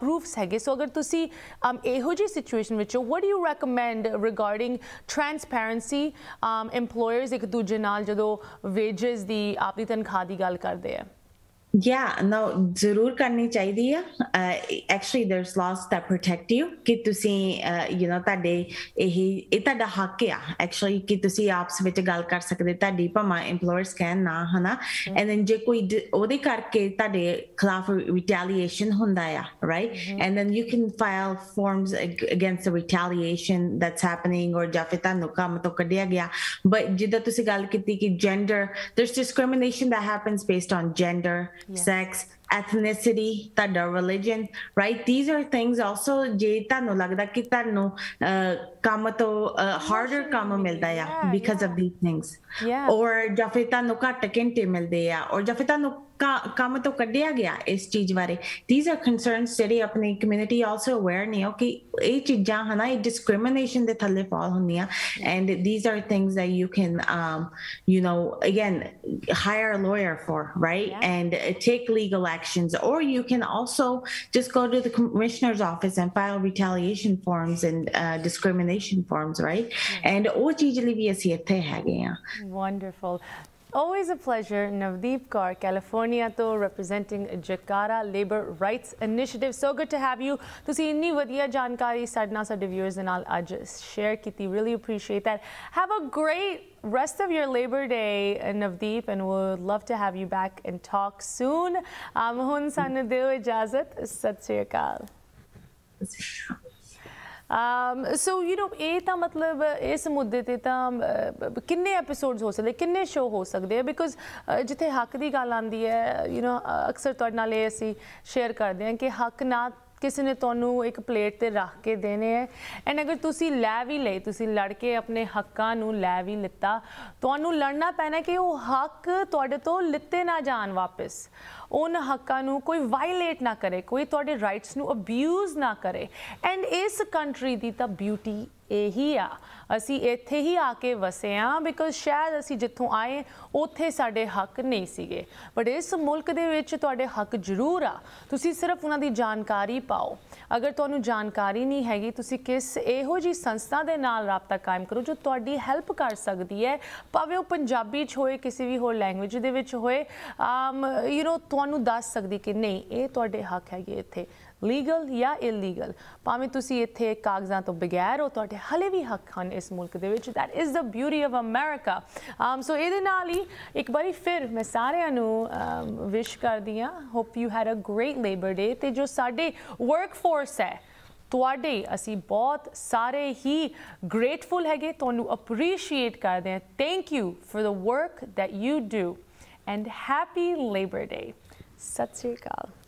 ਪ੍ਰੂਫਸ ਹੈਗੇ ਸੋ ਅਗਰ ਤੁਸੀਂ ਇਹੋ ਜੀ ਸਿਚੁਏਸ਼ਨ ਵਿੱਚੋਂ what do you recommend regarding transparency EMPLOYERS ਇੱਕ ਦੂਜੇ ਨਾਲ ਜਦੋਂ wages ਦੀ ਆਪਣੀ ਤਨਖਾਹ ਦੀ ਗੱਲ ਕਰਦੇ ਆ। Yeah, no, ਜ਼ਰੂਰ ਕਰਨੀ ਚਾਹੀਦੀ ਆ actually there's laws that protect you ਕਿ ਤੁਸੀਂ ਯੂ نو ਤੁਹਾਡੇ ਇਹ ਇਹ ਤੁਹਾਡਾ ਹੱਕ ਆ ਐਕਚੁਅਲੀ ਕਿ ਤੁਸੀਂ ਆਪਸ ਵਿੱਚ ਗੱਲ ਕਰ ਸਕਦੇ ਤੁਹਾਡੀ ਭਾਵੇਂ EMPLOYERS ਕਹਿਣ ਨਾ ਹਨਾ and then ਜੇ ਕੋਈ ਡ- ਉਹਦੇ ਕਰਕੇ ਤੁਹਾਡੇ ਖਿਲਾਫ retaliation ਹੁੰਦਾ ਆ right and then you can file forms ag- against the retaliation that's happening or ਜਾਂ ਫਿਰ ਤੁਹਾਨੂੰ ਕੰਮ ਤੋਂ ਕੱਢਿਆ ਗਿਆ but ਜਿੱਦਾਂ ਤੁਸੀਂ ਗੱਲ ਕੀਤੀ ਕਿ gender there's discrimination that happens based on gender sex ethnicity ਤੁਹਾਡਾ religion right these are things also ਜੇ ਤੁਹਾਨੂੰ ਲੱਗਦਾ ਕਿ ਤੁਹਾਨੂੰ ਅਹ, ਕੰਮ ਤੋਂ ਅਹ, harder ਕੰਮ ਮਿਲਦਾ ਆ Yeah, because of these things Yeah. or ਜਾਂ ਫਿਰ ਤੁਹਾਨੂੰ ਘੱਟ ਘੰਟੇ ਮਿਲਦੇ ਆ or ਜਾਂ ਫਿਰ ਤੁਹਾਨੂੰ ਕਾ- ਕੰਮ ਤੋਂ ਕੱਢਿਆ ਗਿਆ ਇਸ ਚੀਜ਼ ਬਾਰੇ these are concerns ਜਿਹੜੇ ਆਪਣੀ community also aware ਨਹੀਂ ਹੋ ਕਿ ਇਹ ਚੀਜ਼ਾਂ ਹਨਾ ਇਹ discrimination ਦੇ ਥੱਲੇ fall ਹੁੰਦੀਆਂ and these are things that you can um, you know again hire a lawyer for right Yeah. and uh, take legal actions or you can also just go to the commissioner's office and file retaliation forms and uh, discrimination forms right and ਉਹ ਚੀਜ਼ ਲਈ ਵੀ ਅਸੀਂ ਇੱਥੇ ਹੈਗੇ ਆ Wonderful. Always a pleasure. Navdeep Kaur, California, to representing Jakarta Labor Rights Initiative. So good to have you. ਤੁਸੀਂ ਇੰਨੀ ਵਧੀਆ ਜਾਣਕਾਰੀ ਸਾਡੇ ਨਾਲ ਸਾਡੇ viewers ਦੇ ਨਾਲ ਅੱਜ share ਕੀਤੀ. Really appreciate that. Have a great rest of your Labor Day, uh, Navdeep, and we'll love to have you back and talk soon. Um, ਹੁਣ ਸਾਨੂੰ ਦਿਓ ਇਜਾਜ਼ਤ. ਸਤਿ ਸ਼੍ਰੀ ਅਕਾਲ. ਸੋ so, you ਇਹ ਤਾਂ ਮਤਲਬ ਇਸ ਮੁੱਦੇ ਤੇ ਤਾਂ ਕਿੰਨੇ ਐਪੀਸੋਡਸ ਹੋ ਸਕਦੇ, ਕਿੰਨੇ ਸ਼ੋ ਹੋ ਸਕਦੇ ਆ? ਬਿਕੋਜ਼ ਜਿੱਥੇ ਹੱਕ ਦੀ ਗੱਲ ਆਂਦੀ ਹੈ ਯੂ نو ਅਕਸਰ ਤੁਹਾਡੇ ਨਾਲ ਇਹ ਅਸੀਂ ਸ਼ੇਅਰ ਕਰਦੇ ਹਾਂ ਕਿ ਹੱਕ ਨਾ ਕਿਸੇ ਨੇ ਤੁਹਾਨੂੰ ਇੱਕ ਪਲੇਟ ਤੇ ਰੱਖ ਕੇ ਦੇਣੇ ਹੈ ਐਂਡ ਅਗਰ ਤੁਸੀਂ ਲੈ ਵੀ ਲਈ ਤੁਸੀਂ ਲੜ ਕੇ ਆਪਣੇ ਹੱਕਾਂ ਨੂੰ ਲੈ ਵੀ ਲਿੱਤਾ, ਤੁਹਾਨੂੰ ਲੜਨਾ ਪੈਣਾ ਕਿ ਉਹ ਹੱਕ ਤੁਹਾਡੇ ਤੋਂ ਲਿੱਤੇ ਨਾ ਜਾਣ ਵਾਪਸ। ਉਹਨਾਂ ਹੱਕਾਂ ਨੂੰ ਕੋਈ ਵਾਇਲੇਟ ਨਾ ਕਰੇ, ਕੋਈ ਤੁਹਾਡੇ ਰਾਈਟਸ ਨੂੰ ਅਬਿਊਜ਼ ਨਾ ਕਰੇ। ਐਂਡ ਇਸ ਕੰਟਰੀ ਦੀ ਤਾਂ ਬਿਊਟੀ ਇਹੀ ਆ। ਅਸੀਂ ਇੱਥੇ ਹੀ ਆ ਕੇ ਵਸੇ ਆ ਬਿਕੋਜ਼ ਸ਼ਾਇਦ ਅਸੀਂ ਜਿੱਥੋਂ ਆਏ, ਉੱਥੇ ਸਾਡੇ ਹੱਕ ਨਹੀਂ ਸੀਗੇ। ਬਟ ਇਸ ਮੁਲਕ ਦੇ ਵਿੱਚ ਤੁਹਾਡੇ ਹੱਕ ਜ਼ਰੂਰ ਆ। ਤੁਸੀਂ ਸਿਰਫ ਉਹਨਾਂ ਦੀ ਜਾਣਕਾਰੀ ਪਾਓ। ਅਗਰ ਤੁਹਾਨੂੰ ਜਾਣਕਾਰੀ ਨਹੀਂ ਹੈਗੀ, ਤੁਸੀਂ ਕਿਸ ਇਹੋ ਜੀ ਸੰਸਥਾ ਦੇ ਨਾਲ ਰਾਬਤਾ ਕਾਇਮ ਕਰੋ ਜੋ ਤੁਹਾਡੀ ਹੈਲਪ ਕਰ ਸਕਦੀ ਹੈ। ਭਾਵੇਂ ਉਹ ਪੰਜਾਬੀ ਚ ਹੋਏ, ਕਿਸੇ ਵੀ ਹੋਰ ਲੈਂਗੁਏਜ ਦੇ ਵਿੱਚ ਹੋਏ ਆਮ ਯੂ نو ਤੁਹਾਨੂੰ ਦੱਸ ਸਕਦੀ ਕਿ ਨਹੀਂ, ਇਹ ਤੁਹਾਡੇ ਹੱਕ ਹੈਗੇ ਇੱਥੇ। ਲੀਗਲ ਜਾਂ ਇਲੀਗਲ ਭਾਵੇਂ ਤੁਸੀਂ ਇੱਥੇ ਕਾਗਜ਼ਾਂ ਤੋਂ ਬਗੈਰ ਹੋ ਤੁਹਾਡੇ ਹਲੇ ਵੀ ਹੱਕ ਹਨ ਇਸ ਮੁਲਕ ਦੇ ਵਿੱਚ। That is the beauty of America. Um, ਸੋ ਇਹਦੇ ਨਾਲ ਹੀ ਇੱਕ ਵਾਰੀ ਫਿਰ ਮੈਂ ਸਾਰਿਆਂ ਨੂੰ um, ਵਿਸ਼ ਕਰਦੀ ਹਾਂ hope you had a great Labor Day ਤੇ ਜੋ ਸਾਡੇ workforce ਹੈ ਤੁਹਾਡੇ ਅਸੀਂ ਬਹੁਤ ਸਾਰੇ ਹੀ ਗ੍ਰੇਟਫੁਲ ਹੈਗੇ ਤੁਹਾਨੂੰ ਅਪਰੀਸ਼ੀਏਟ ਕਰਦੇ ਹਾਂ। Thank you for the work that you do and happy Labor Day ਸਤਿ ਸ਼੍ਰੀ ਅਕਾਲ।